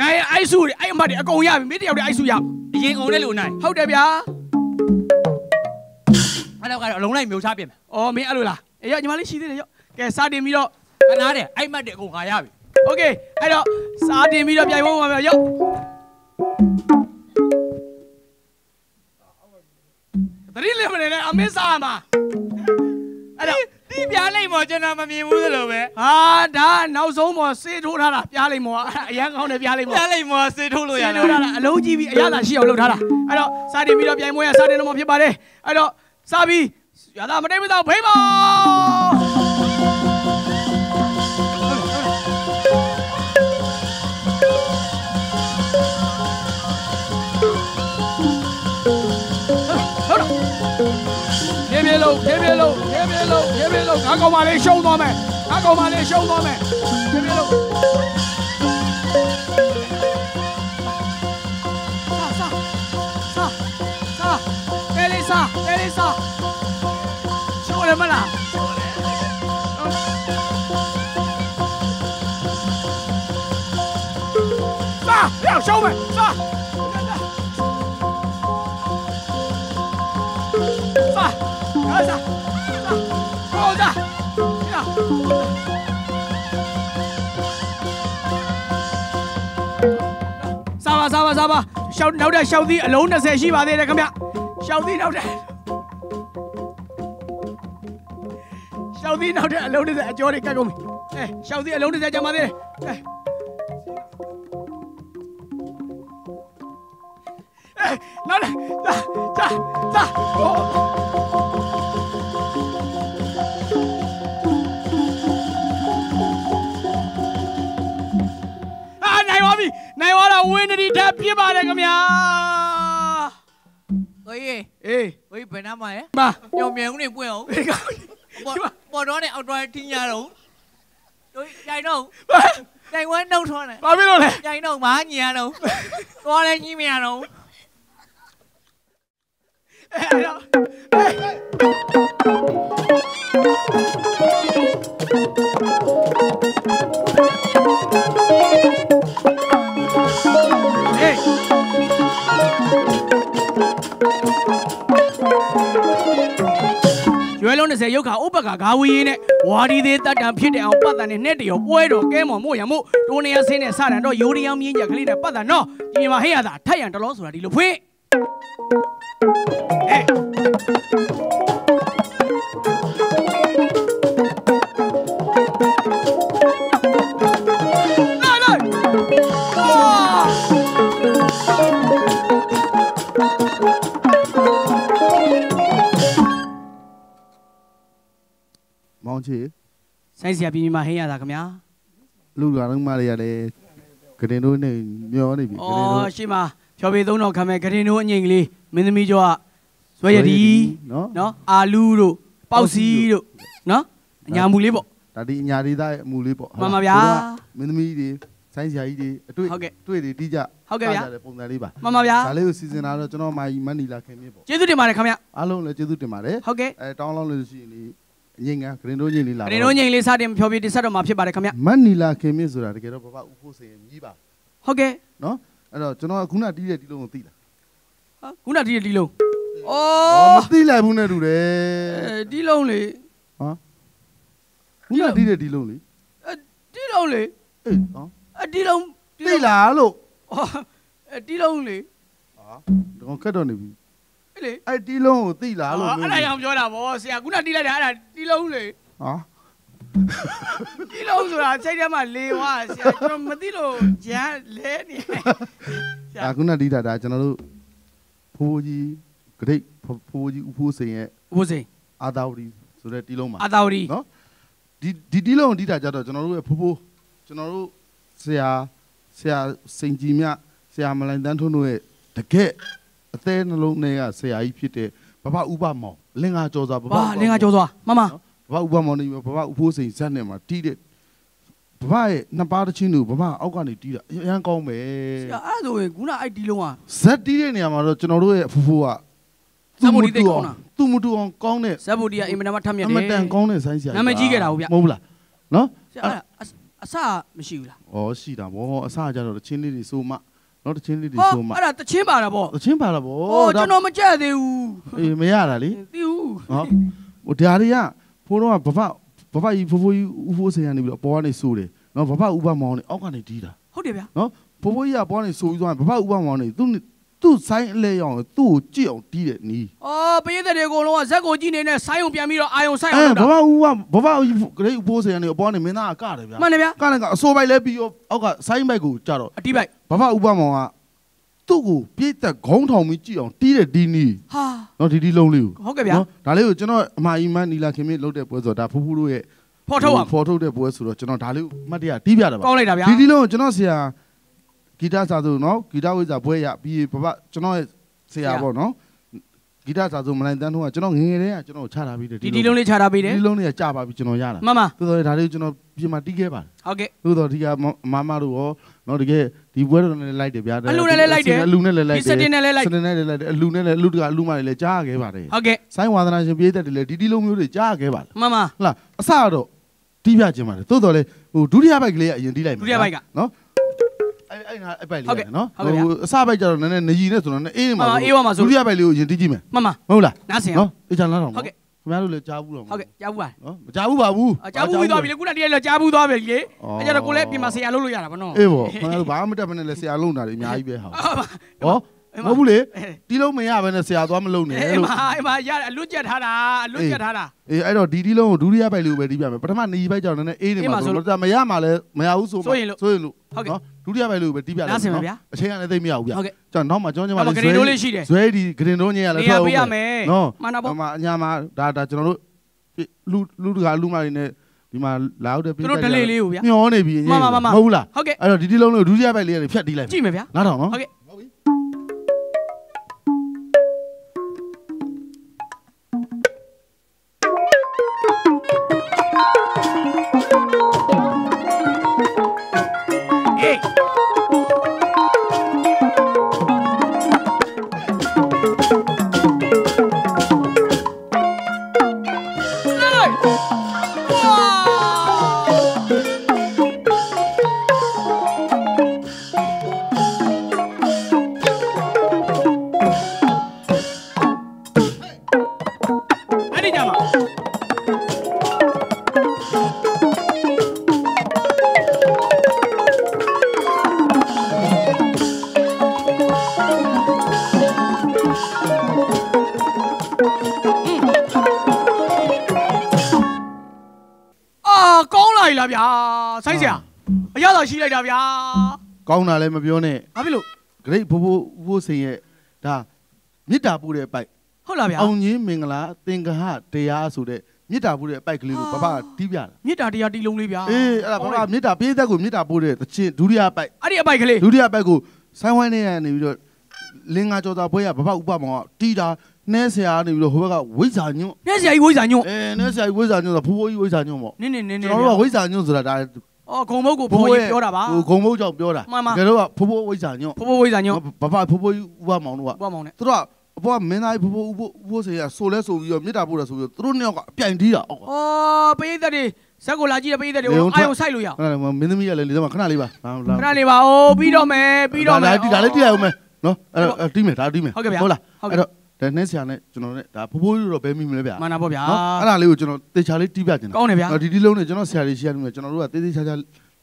နိုင်ရင်အိုက်စုတွေအဲ့အမတွေအကုန်ရပြီမင်းတယောက်တည်းအိုက်စုရ။အရင်ကုန်တဲ့လူနိုင်။ဟုတ်တယ်ဗျာ။အဲ့တော့ကတော့အလုံးလိုက်မျိုးချပြင်မယ်။အော်မင်းအဲ့လိုလား။အေးရညီမလေးရှိသေးတယ်ရော့။ကဲစတင်ပြီးတော့ခဏတယ်အဲ့မတ်တွေအကုန်ခါရပြီ။ Okay အဲ့တော့စတင်ပြီးတော့ပြိုင်ဖို့ပါမယ်ရော့။တရီလေမနေနဲ့အမင်းစားမှာအဲ့တော့ ဒီပြားလိမ့်မော်ကျွန်တော်မမြင်ဘူးသလိုပဲဟာဒါနောက်ဆုံးပေါ်စေးထိုးထားတာပြားလိမ့်မော်အဲ့ဒါအရန်ကောင်းတယ်ပြားလိမ့်မော်ပြားလိမ့်မော်စေထုတ်လို့ရစေးလားထိုးထားတာအလုံးကြီးပြီးအရသာရှိအောင်လုပ်ထားတာအဲ့တော့စတင်ပြီးတော့ပြိုင်ပွဲကစတင်တော့မှဖြစ်ပါတယ်အဲ့တော့စပြီးရတာမတိတ်မတော့ဖိမောဟုတ်တော့ပြေးပြေးလို့ ပြေးပြေးလို့ပြေးပြေးလို့ပြေးပြေးလို့ငါကောင်မလေးရှုံးသွားမယ်ငါကောင်မလေးရှုံးသွားမယ်ပြေးပြေးလို့ sa sa sa sa Elisa Elisa ချိုးရမလားစာ要收မယ် ရှောက်နောက်တဲ့ရှောက်သီးအလုံး20ရှိပါသေးတယ်ခင်ဗျရှောက်သီးနောက်တဲ့ရှောက်သီးနောက်တဲ့အလုံး20အကျော်တွေကတ်ကုန်ပြီအဲရှောက်သီးအလုံး20ကျန်ပါသေးတယ် င်းနဒီတက်ပြစ်ပါတယ်ခင်ဗျာကိုကြီးအေးကိုကြီးဘယ်နှမှာလဲမညောင်မြန်ဦးနေပွင့်အောင်ဒီကောင်ပေါ်ဒီမှာပေါ်တော့နဲ့အောက်တော့ထင်းရတော့တို့ကြိုင်တော့ဘာကြိုင်ဝမ်းနှုတ်ထွန်းတယ်ဘာဖြစ်လို့လဲကြိုင်တော့မညီရတော့သွားလဲညီမရတော့ အဲ့တော့20ရုပ်ခါဥပကဂါဝီရင်နဲ့ဝါဒီသေးတတ်တံဖြစ်တဲ့အောင်ပတ်တန်နဲ့နဲ့တရောပွဲတော်ကဲမော်မို့ရမို့တိုးနေရဆင်းနဲ့စတန်တော့ယိုးရီယောင်းမြင်းကြကလေးနဲ့ပတ်တန်တော့ဒီမှာဟဲ့ရတာထက်ရန်တလုံးဆိုတာဒီလိုဖွင့် မောင်ချေဆိုင်ဆရာပြည်မှာဟင်းရတာခင်ဗျာလူကလုံးမတွေရတယ်ဂရင်တို့နဲ့မျောနေပြီ။ဂရင်တို့အော်ရှိမှာ ဖြော်ပေသုံးတော်ခံမဲ့ဂရင်တို့အငိမ့်ကလေးမင်းသမီးကျော်ကဇွဲရတီနော်နော်အာလူတို့ပေါက်စီတို့နော်အညာမူလေးပေါ့ဒါဒီအညာဒေသရဲ့အမူလေးပေါ့မှန်ပါဗျာမင်းသမီးတွေဆိုင်းဆရာကြီးတွေအတွေ့ဟုတ်ကဲ့တွေ့တွေတီးကြဟုတ်ကဲ့ဗျာစားကြတဲ့ပုံစံလေးပါမှန်ပါဗျာဒါလေးကိုစီစဉ်လာတော့ကျွန်တော်မာကြီးမန်နီလာခင်မြင့်ပေါ့ကျေးဇူးတင်ပါတယ်ခင်ဗျာအားလုံးလည်းကျေးဇူးတင်ပါတယ်ဟုတ်ကဲ့အဲတောင်းလောင်းလို့ရှိရင်ဒီအငိမ့်ကဂရင်တို့ငိမ့်လေးလာဂရင်တို့ငိမ့်လေးစတင်ဖြော်ပေတင်ဆက်တော့မှာဖြစ်ပါတယ်ခင်ဗျာမန်နီလာခင်မြင့်ဆိုတာတကယ်တော့ဘဘဥဖို့စေရင်မြည်ပါဟုတ်ကဲ့နော် အဲ့တော့ကျွန်တော်ကခုနတီးတဲ့တီးလုံးကိုသိလားဟာခုနဒီဒီလုံးအော်အော်မသိလိုက်ဘူးနဲ့တူတယ်အဲဒီလုံးလေခုနတီးတဲ့တီးလုံးလေဒီလုံးလေအေးဟောအဒီလုံးသိလားလို့အော်အဲဒီလုံးလေဟာဒီကောင်ခက်တော့နေပြီအေးလေအဲ့တီးလုံးကိုသိလားလို့အော်အဲ့ဒါရောင်ပြောတာဗောဆရာခုနတီးလိုက်တာအဲ့ဒါဒီလုံးလေဟာ ဒီလုံးဆိုတာစိတ်ထဲမှာလေဝါဆရာကျွန်တော်မသိလို့ဂျန်လဲနေဒါခုနတီးတာဒါကျွန်တော်တို့ဖိုးကြီးဂရိတ်ဖိုးကြီးဥဖိုးစိန်ရဲ့ဘိုးစိန်အာသာဝတီဆိုတဲ့တီးလုံးပါအာသာဝတီနော်ဒီဒီတီးလုံးကိုတီးတာကြတော့ကျွန်တော်တို့ရဲ့ဖိုးဖိုးကျွန်တော်တို့ဆရာဆရာစိန်ကြီးမြဆရာမလိုင်တန်းထွန်းတို့ရဲ့တကယ်အသေးနှလုံးထဲကဆရာကြီးဖြစ်တဲ့ဘဘဥပမောင်လင်္ကာကျော်စွာဘဘဘာလင်္ကာကျော်သွားမမ ဘဘဥပမောင်နေဘဘဥဖိုးစိန်ဇက်နဲ့မှာတီးတဲ့ဘဘရဲ့နှစ်ပါးတစ်ချင်းတို့ဘဘအောက်ကနေတီးတာအရန်ကောင်းပဲဆရာအဲ့ဒါဆိုရင်ခုနအဲ့ဒီလုံးကဇက်တီးတဲ့နေရာမှာတော့ကျွန်တော်တို့ရဲ့ဖိုးဖိုးကဇက်မိုဒီသိပ်ကောင်းတာသူမတူအောင်ကောင်းတဲ့ဇက်ဘူတီကအင်မတန်မှထက်မြက်အတယ်မတန်ကောင်းတဲ့ဆိုင်းဆရာနာမည်ကြီးခဲ့တာဟုတ်ဗျမဟုတ်ဘူးလားနော်ဆရာအဲ့ဒါအစအစမရှိဘူးလားဩရှိတာဗောအစကြတော့တချင်းလေးတွေစိုးမနော်တချင်းလေးတွေဟောစိုးမအဲ့ဒါတချင်းပါတာဗောတချင်းပါလားဗောဟောကျွန်တော်မကြက်သေးဘူးအေးမရတာလေသိဘူးဟောဟိုဒါတွေက ဖိုးတော့ကဘဘဘဘကြီးဖိုးဖိုးကြီးဦးဖိုးဆရာနေပြီးတော့အပေါ်ကနေစိုးတယ်နော်ဘဘဥပမောင်နေအောက်ကနေတီးတာဟုတ်တယ်ဗျာနော်ဖိုးဖိုးကြီးကပေါ်ကနေစိုးပြီးသွားဘဘဥပမောင်နေသူသူ့ဆိုင်အလဲရောက်သူ့ကိုကြည့်အောင်တီးတဲ့နီးအော်ပရိသတ်တွေအကုန်လုံးကဇက်ကိုကြည့်နေတဲ့ဆိုင်းုံပြန်ပြီးတော့အာယုံဆိုင်အဲအောင်လုပ်ဘတာဘဦးကဘဘဦးဂရိတ်ဦးဖိုးဆရာနေအပေါ်ကနေမင်းသားကကတယ်ဗျာမှန်တယ်ဗျာကလည်းကအစိုးပိုက်လဲပြီးတော့အောက်ကဆိုင်းဘိုက်ကိုကြတော့အတိပိုက်ဘဘဥပမောင်က သူ့ကိုပြိတ်သက်ခေါင်းထောင်ပြီးကြည့်အောင်တီးတဲ့ဒီနီးဟာနော်ဒီဒီလုံးလေးကိုဟုတ်ကဲ့ဗျာနော်ဒါလေးကိုကျွန်တော်အမအီမန်နီလာခင်မြင့်လုပ်တဲ့ပွဲဆိုတော့ဒါဖူးဖူးတို့ရဲ့ဖော်ထုတ်အောင်ဖော်ထုတ်တဲ့ပွဲဆိုတော့ကျွန်တော်ဒါလေးကိုအမှတ်တရတီးပြတာပါကောင်းလိုက်တာဗျာဒီဒီလုံးကိုကျွန်တော်ဆရာဂီတစာဆိုနော်ဂီတဝိဇ္ဇာပွဲရပြီးဘဘကျွန်တော်ရဲ့ဆရာပေါ့နော်ဂီတစာဆိုမလိုက်တန်းတော့ကျွန်တော်ငယ်ငယ်တည်းကကျွန်တော်ချထားပြီးတယ်ဒီဒီလုံးလေးခြားထားပေးတယ်ဒီလုံးလေးကကြာပါပြီကျွန်တော်ရတာမမသို့တော်ဒါလေးကိုကျွန်တော်ပြင်မှာတီးခဲ့ပါတယ်ဟုတ်ကဲ့သို့တော်ဒီကမမတို့ရော နော်တကယ်ဒီပွဲတော်နဲ့လည်းလိုက်တယ်ဗျာအလူနဲ့လည်းလိုက်တယ်အလူနဲ့လည်းလိုက်ဒီတယ်စတင်နဲ့လည်းလိုက်စတင်နဲ့လည်းလိုက်တယ်အလူနဲ့လည်းအလူတကအလူမတွေလည်းကြားခဲ့ပါတယ်ဟုတ်ကဲ့ဆိုင်းဝါသနာရှင်ပြည်သက်တွေလည်းဒီဒီလုံးမျိုးတွေကြားခဲ့ပါလားမမဟုတ်လားအစတော့တီးပြခြင်းပါတယ်သို့တော်လည်းဟိုဒုတိယဘိုက်ကလေးကအရင်တီးလိုက်မယ်ဒုတိယဘိုက်ကနော်အဲ့အဲ့ငါအဲ့ဘိုက်လေးဟုတ်ကဲ့နော်ဟုတ်ကဲ့ဗျာအစဘိုက်ကျတော့နည်းနည်းနေကြီးနဲ့ဆိုတော့နည်းအေးမှာအာအေးပါမှာဆိုဒုတိယဘိုက်လေးကိုအရင်တီးကြည့်မယ်မမဟုတ်လားနားဆင်နော်အေးချမ်းလာတော့ဟုတ်ကဲ့ ခင်ဗျားတို့လည်းကြားဘူးတော့ဟုတ်ကဲ့ကြားဘူးပါနော်မကြားဘူးပါဘူးအကြားဘူးပြီးသွားပြီလေခုနတည်းကလည်းကြားဘူးသွားပြီလေအော်အဲ့ကြတော့ကိုလည်းပြင်မှာဆရာလုပ်လို့ရတာဗောနော်အေးပေါ့ခင်ဗျားတို့ဘာမှမတက်မနဲ့လဲဆရာလုံးတာတွေအများကြီးပဲဟာအာပါဟောမဟုတ်ဘူးလေအဲတီးလုံးမရဘဲနဲ့ဆရာသွားမလုံးနဲ့အဲ့လို့မှာအဲ့မှာရအလွတ်ကျက်ထားတာအလွတ်ကျက်ထားတာအေးအဲ့တော့ဒီဒီလုံးကိုဒုတိယဘိုက်လေးကိုပဲတီးပြမယ်ပထမနေဘိုက်ကြောင့်နည်းနည်းအေးနေအေးမှာမှာဆိုဆိုလို့တော့မရမှာလဲမရဘူးဆိုမှဆိုရင်လို့ဆိုရင်လို့ဟုတ်ကဲ့နော် ဒုတိယဘိုက်လေးကိုပဲတီးပြလိုက်နားဆင်ပါဗျာအချိန်ကလည်းသိပ်မရဘူးဗျာဟုတ်ကဲ့ကျွန်တော်နောက်မှကျွန်တော်ညီမအဲ့မှာလေးဂရင်တို့လေးရှိတယ်ဇွဲဒီဂရင်တို့ညရလည်းနေရာထွက်ပေးရအောင်မယ်နော်မှန်တာပေါ့အမအညာမှာဒါဒါကျွန်တော်တို့လူလူတကာလူမတွေနဲ့ဒီမှာလာရောက်တဲ့သူတို့ဒလေးလေးကိုဗျာမျောနေပြီမှန်ပါမှန်ပါမဟုတ်ဘူးလားဟုတ်ကဲ့အဲ့တော့ဒီဒီလုံးလေးကိုဒုတိယဘိုက်လေးကနေဖြတ်တီးလိုက်ကြည့်မယ်ဗျာနားထောင်နော်ဟုတ်ကဲ့ လည်းမပြောနဲ့ဘာဖြစ်လို့ဂရိတ်ဖိုးဖိုးဦးဖိုးစိန်ရဲ့ဒါမေတ္တာပို့တဲ့အပိုက်ဟုတ်လားဗျာအောင်ကြီးမင်္ဂလာသင်္ကဟတရားဆိုတဲ့မေတ္တာပို့တဲ့အပိုက်ကလေးကိုဘဘကတီးပြတာမေတ္တာတရားတီးလုံးလေးဗျာအေးအဲ့ဒါဘဘမေတ္တာပေးသက်ကိုမေတ္တာပို့တဲ့တချင်းဒုတိယပိုက်အဲ့ဒီအပိုက်ကလေးဒုတိယပိုက်ကိုဆိုင်းဝိုင်းနေရနေပြီးတော့လင်္ကာကျော်သားဘွဲရဘဘဥပမောင်ကတီးတာနှဲဆရာနေပြီးတော့ဟိုဘက်ကဝိဇ္ဇာညွန့်နဲ့ဆရာကြီးဝိဇ္ဇာညွန့်အဲနှဲဆရာကြီးဝိဇ္ဇာညွန့်ဆိုဖိုးဖိုးကြီးဝိဇ္ဇာညွန့်ပေါ့နင်းနင်းနင်းနကျွန်င်းတော်တို့ကဝိဇ္ဇာညွန့်ဆိုတာဒါ အော်ဂုံမုတ်ကိုဖိုးကြီးပြောတာပါဟိုဂုံမုတ်ကြောင့်ပြောတာမှန်ပါတကယ်တော့ကဖိုးဖိုးဝိဇ္ဇာညွန့်ဖိုးဖိုးဝိဇ္ဇာညွန့်ဘဘဖိုးဖိုးကြီးဥပမောင်တို့ကဘွားမောင်နဲ့သူတို့ကအပေါ်ကမင်းသားကြီးဖိုးဖိုးဥဖိုးဥဖိုးစေရဆိုလဲဆိုပြီးတော့မေတ္တာပို့တယ်ဆိုပြီးတော့သူတို့နှစ်ယောက်ကအပြိုင်တီးတာအောက်ကအော်ပိဿတ်တွေဇက်ကိုလာကြည့်တဲ့ပိဿတ်တွေလေုံထွက်အာယုံဆိုင်လို့ရအောင်အဲ့ဒါမင်းသမီးကလည်းလေတော့ခဏလေးပါလာခဏလေးပါအိုးပြီးတော့မယ်ပြီးတော့မယ်ဒါဒါလေးတီးရအောင်မယ်နော်အဲ့တော့တီးမယ်ဒါတီးမယ်ဟုတ်ကဲ့ဗျာဟုတ်လားဟုတ်ကဲ့အဲ့တော့ ဒါနဲ့ဆရာနဲ့ကျွန်တော်နဲ့ဒါဖိုးဖိုးကြီးတော့ဘဲမိမလဲဗျာမှန်တာပေါ့ဗျာနော်အဲ့ဒါလေးကိုကျွန်တော်တေချာလေးတီးပြချင်တာကောင်းတယ်ဗျာနော်ဒီဒီလုံးနဲ့ကျွန်တော်ဆရာကြီးရှိရတယ်ကျွန်တော်တို့ကတေးသေးချာချာ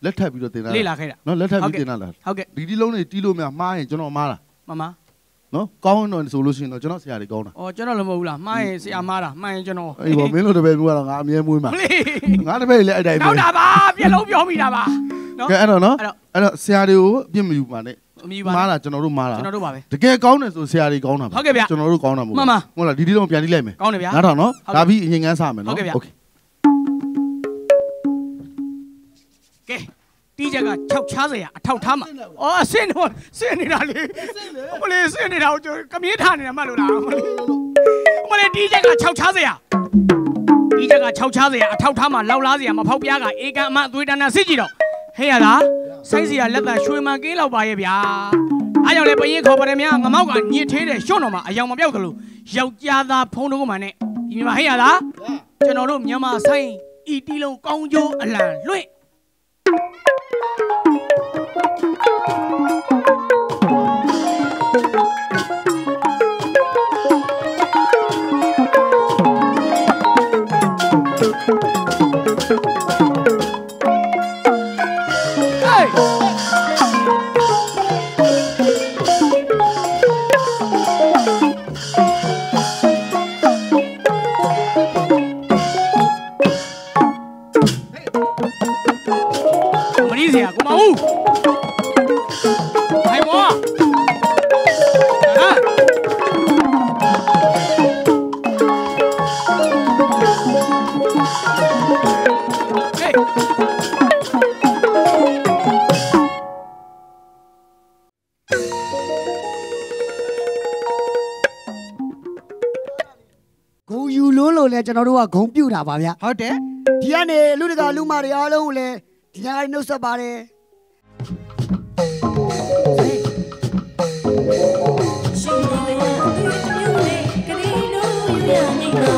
လက်ထပ်ပြီးတော့တင်တာလေးလာခဲ့တာနော်လက်ထပ်ဟုတ်ပြီးကဲ့တင်တာလားဟုတ်ကဲ့ဒီဒီလုံးနဲ့တီးလို့မရမှားရင်ကျွန်တော်မှားတာမမနော်ကောင်းတော့ဆိုလို့ရှိရင်တော့ကျွန်တော်ဆရာကြီးကောင်းတာအော်ကျွန်တော်လည်းမဟုတ်ဘူးလားမှားရင်ဆရာမှားတာမှားရင်ကျွန်တော်အေးဘောမင်းတို့တပည့်မျိုးကတော့ငါအမြဲမွေးမှာမလေးငါတပည့်လည်းအဲ့တိုင်းပဲနောက်တာပါပြက်လုံးပြောမိတာပါနော်ကဲအဲ့တော့နော်အဲ့တော့အဲ့တော့ဆရာတွေကိုအပြစ်မယူပါနဲ့ အမိပါမားလားကျွန်တော်တို့မားလားကျွန်တော်တို့ပါပဲတကယ်ကောင်းတယ်ဆိုဆရာကြီးကောင်းတာပါဟုတ်ကဲ့ဗျာကျွန်တော်တို့ကောင်းတာမဟုတ်ဘူးမှန်ပါဟုတ်လားဒီဒီလုံးပြန်ကြည့်လိုက်မယ်ကောင်းတယ်ဗျာနားထောင်နော်ဒါပြီးအရင်ကန်းစားမယ်နော်ဟုတ်ကဲ့ဗျာကဲတီးချက်က660ရအထောက်ထားမှာအော်ဆင်းတော့ဆင်းနေတာလေဟိုလေဆင်းနေတာကိုကျွန်တော်ကမြင်းထားနေတာမှတ်လို့လားဟိုလေဟိုလေတီးချက်က660ရတီးချက်က660ရအထောက်ထားမှာလောက်လားစရာမဖောက်ပြားကအေကန်အမအသွေးတန်းတန်းစစ်ကြည့်တော့ဟဲ့ရလား ဆိုင်းစရာလက်တံရွှေမှန်ကင်းလောက်ပါရဲ့ဗျာအားကြောင့်လေပရင်ခေါ်ပါတယ်များငမောက်ကညစ်သေးတယ်ရှွန့်တော်မှာအယောင်မပြောက်သလိုယောက်ျားသားဖုံးတော့မှနဲ့ဒီမှာဟဲ့ရလားကျွန်တော်တို့မြန်မာဆိုင်ဤတီလုံးကောင်းကျိုးအလံလွင့် တော်တို့ကဂုံပြူတာပါဗျဟုတ်တယ်ဒီကနေလူတကာလူမတွေအားလုံးကိုလည်းဒီညာကနှုတ်ဆက်ပါတယ်ရှင်ဘုရားသူတို့နဲ့ကလေးလို့ရနေပါ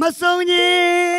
မဆုံးကြီး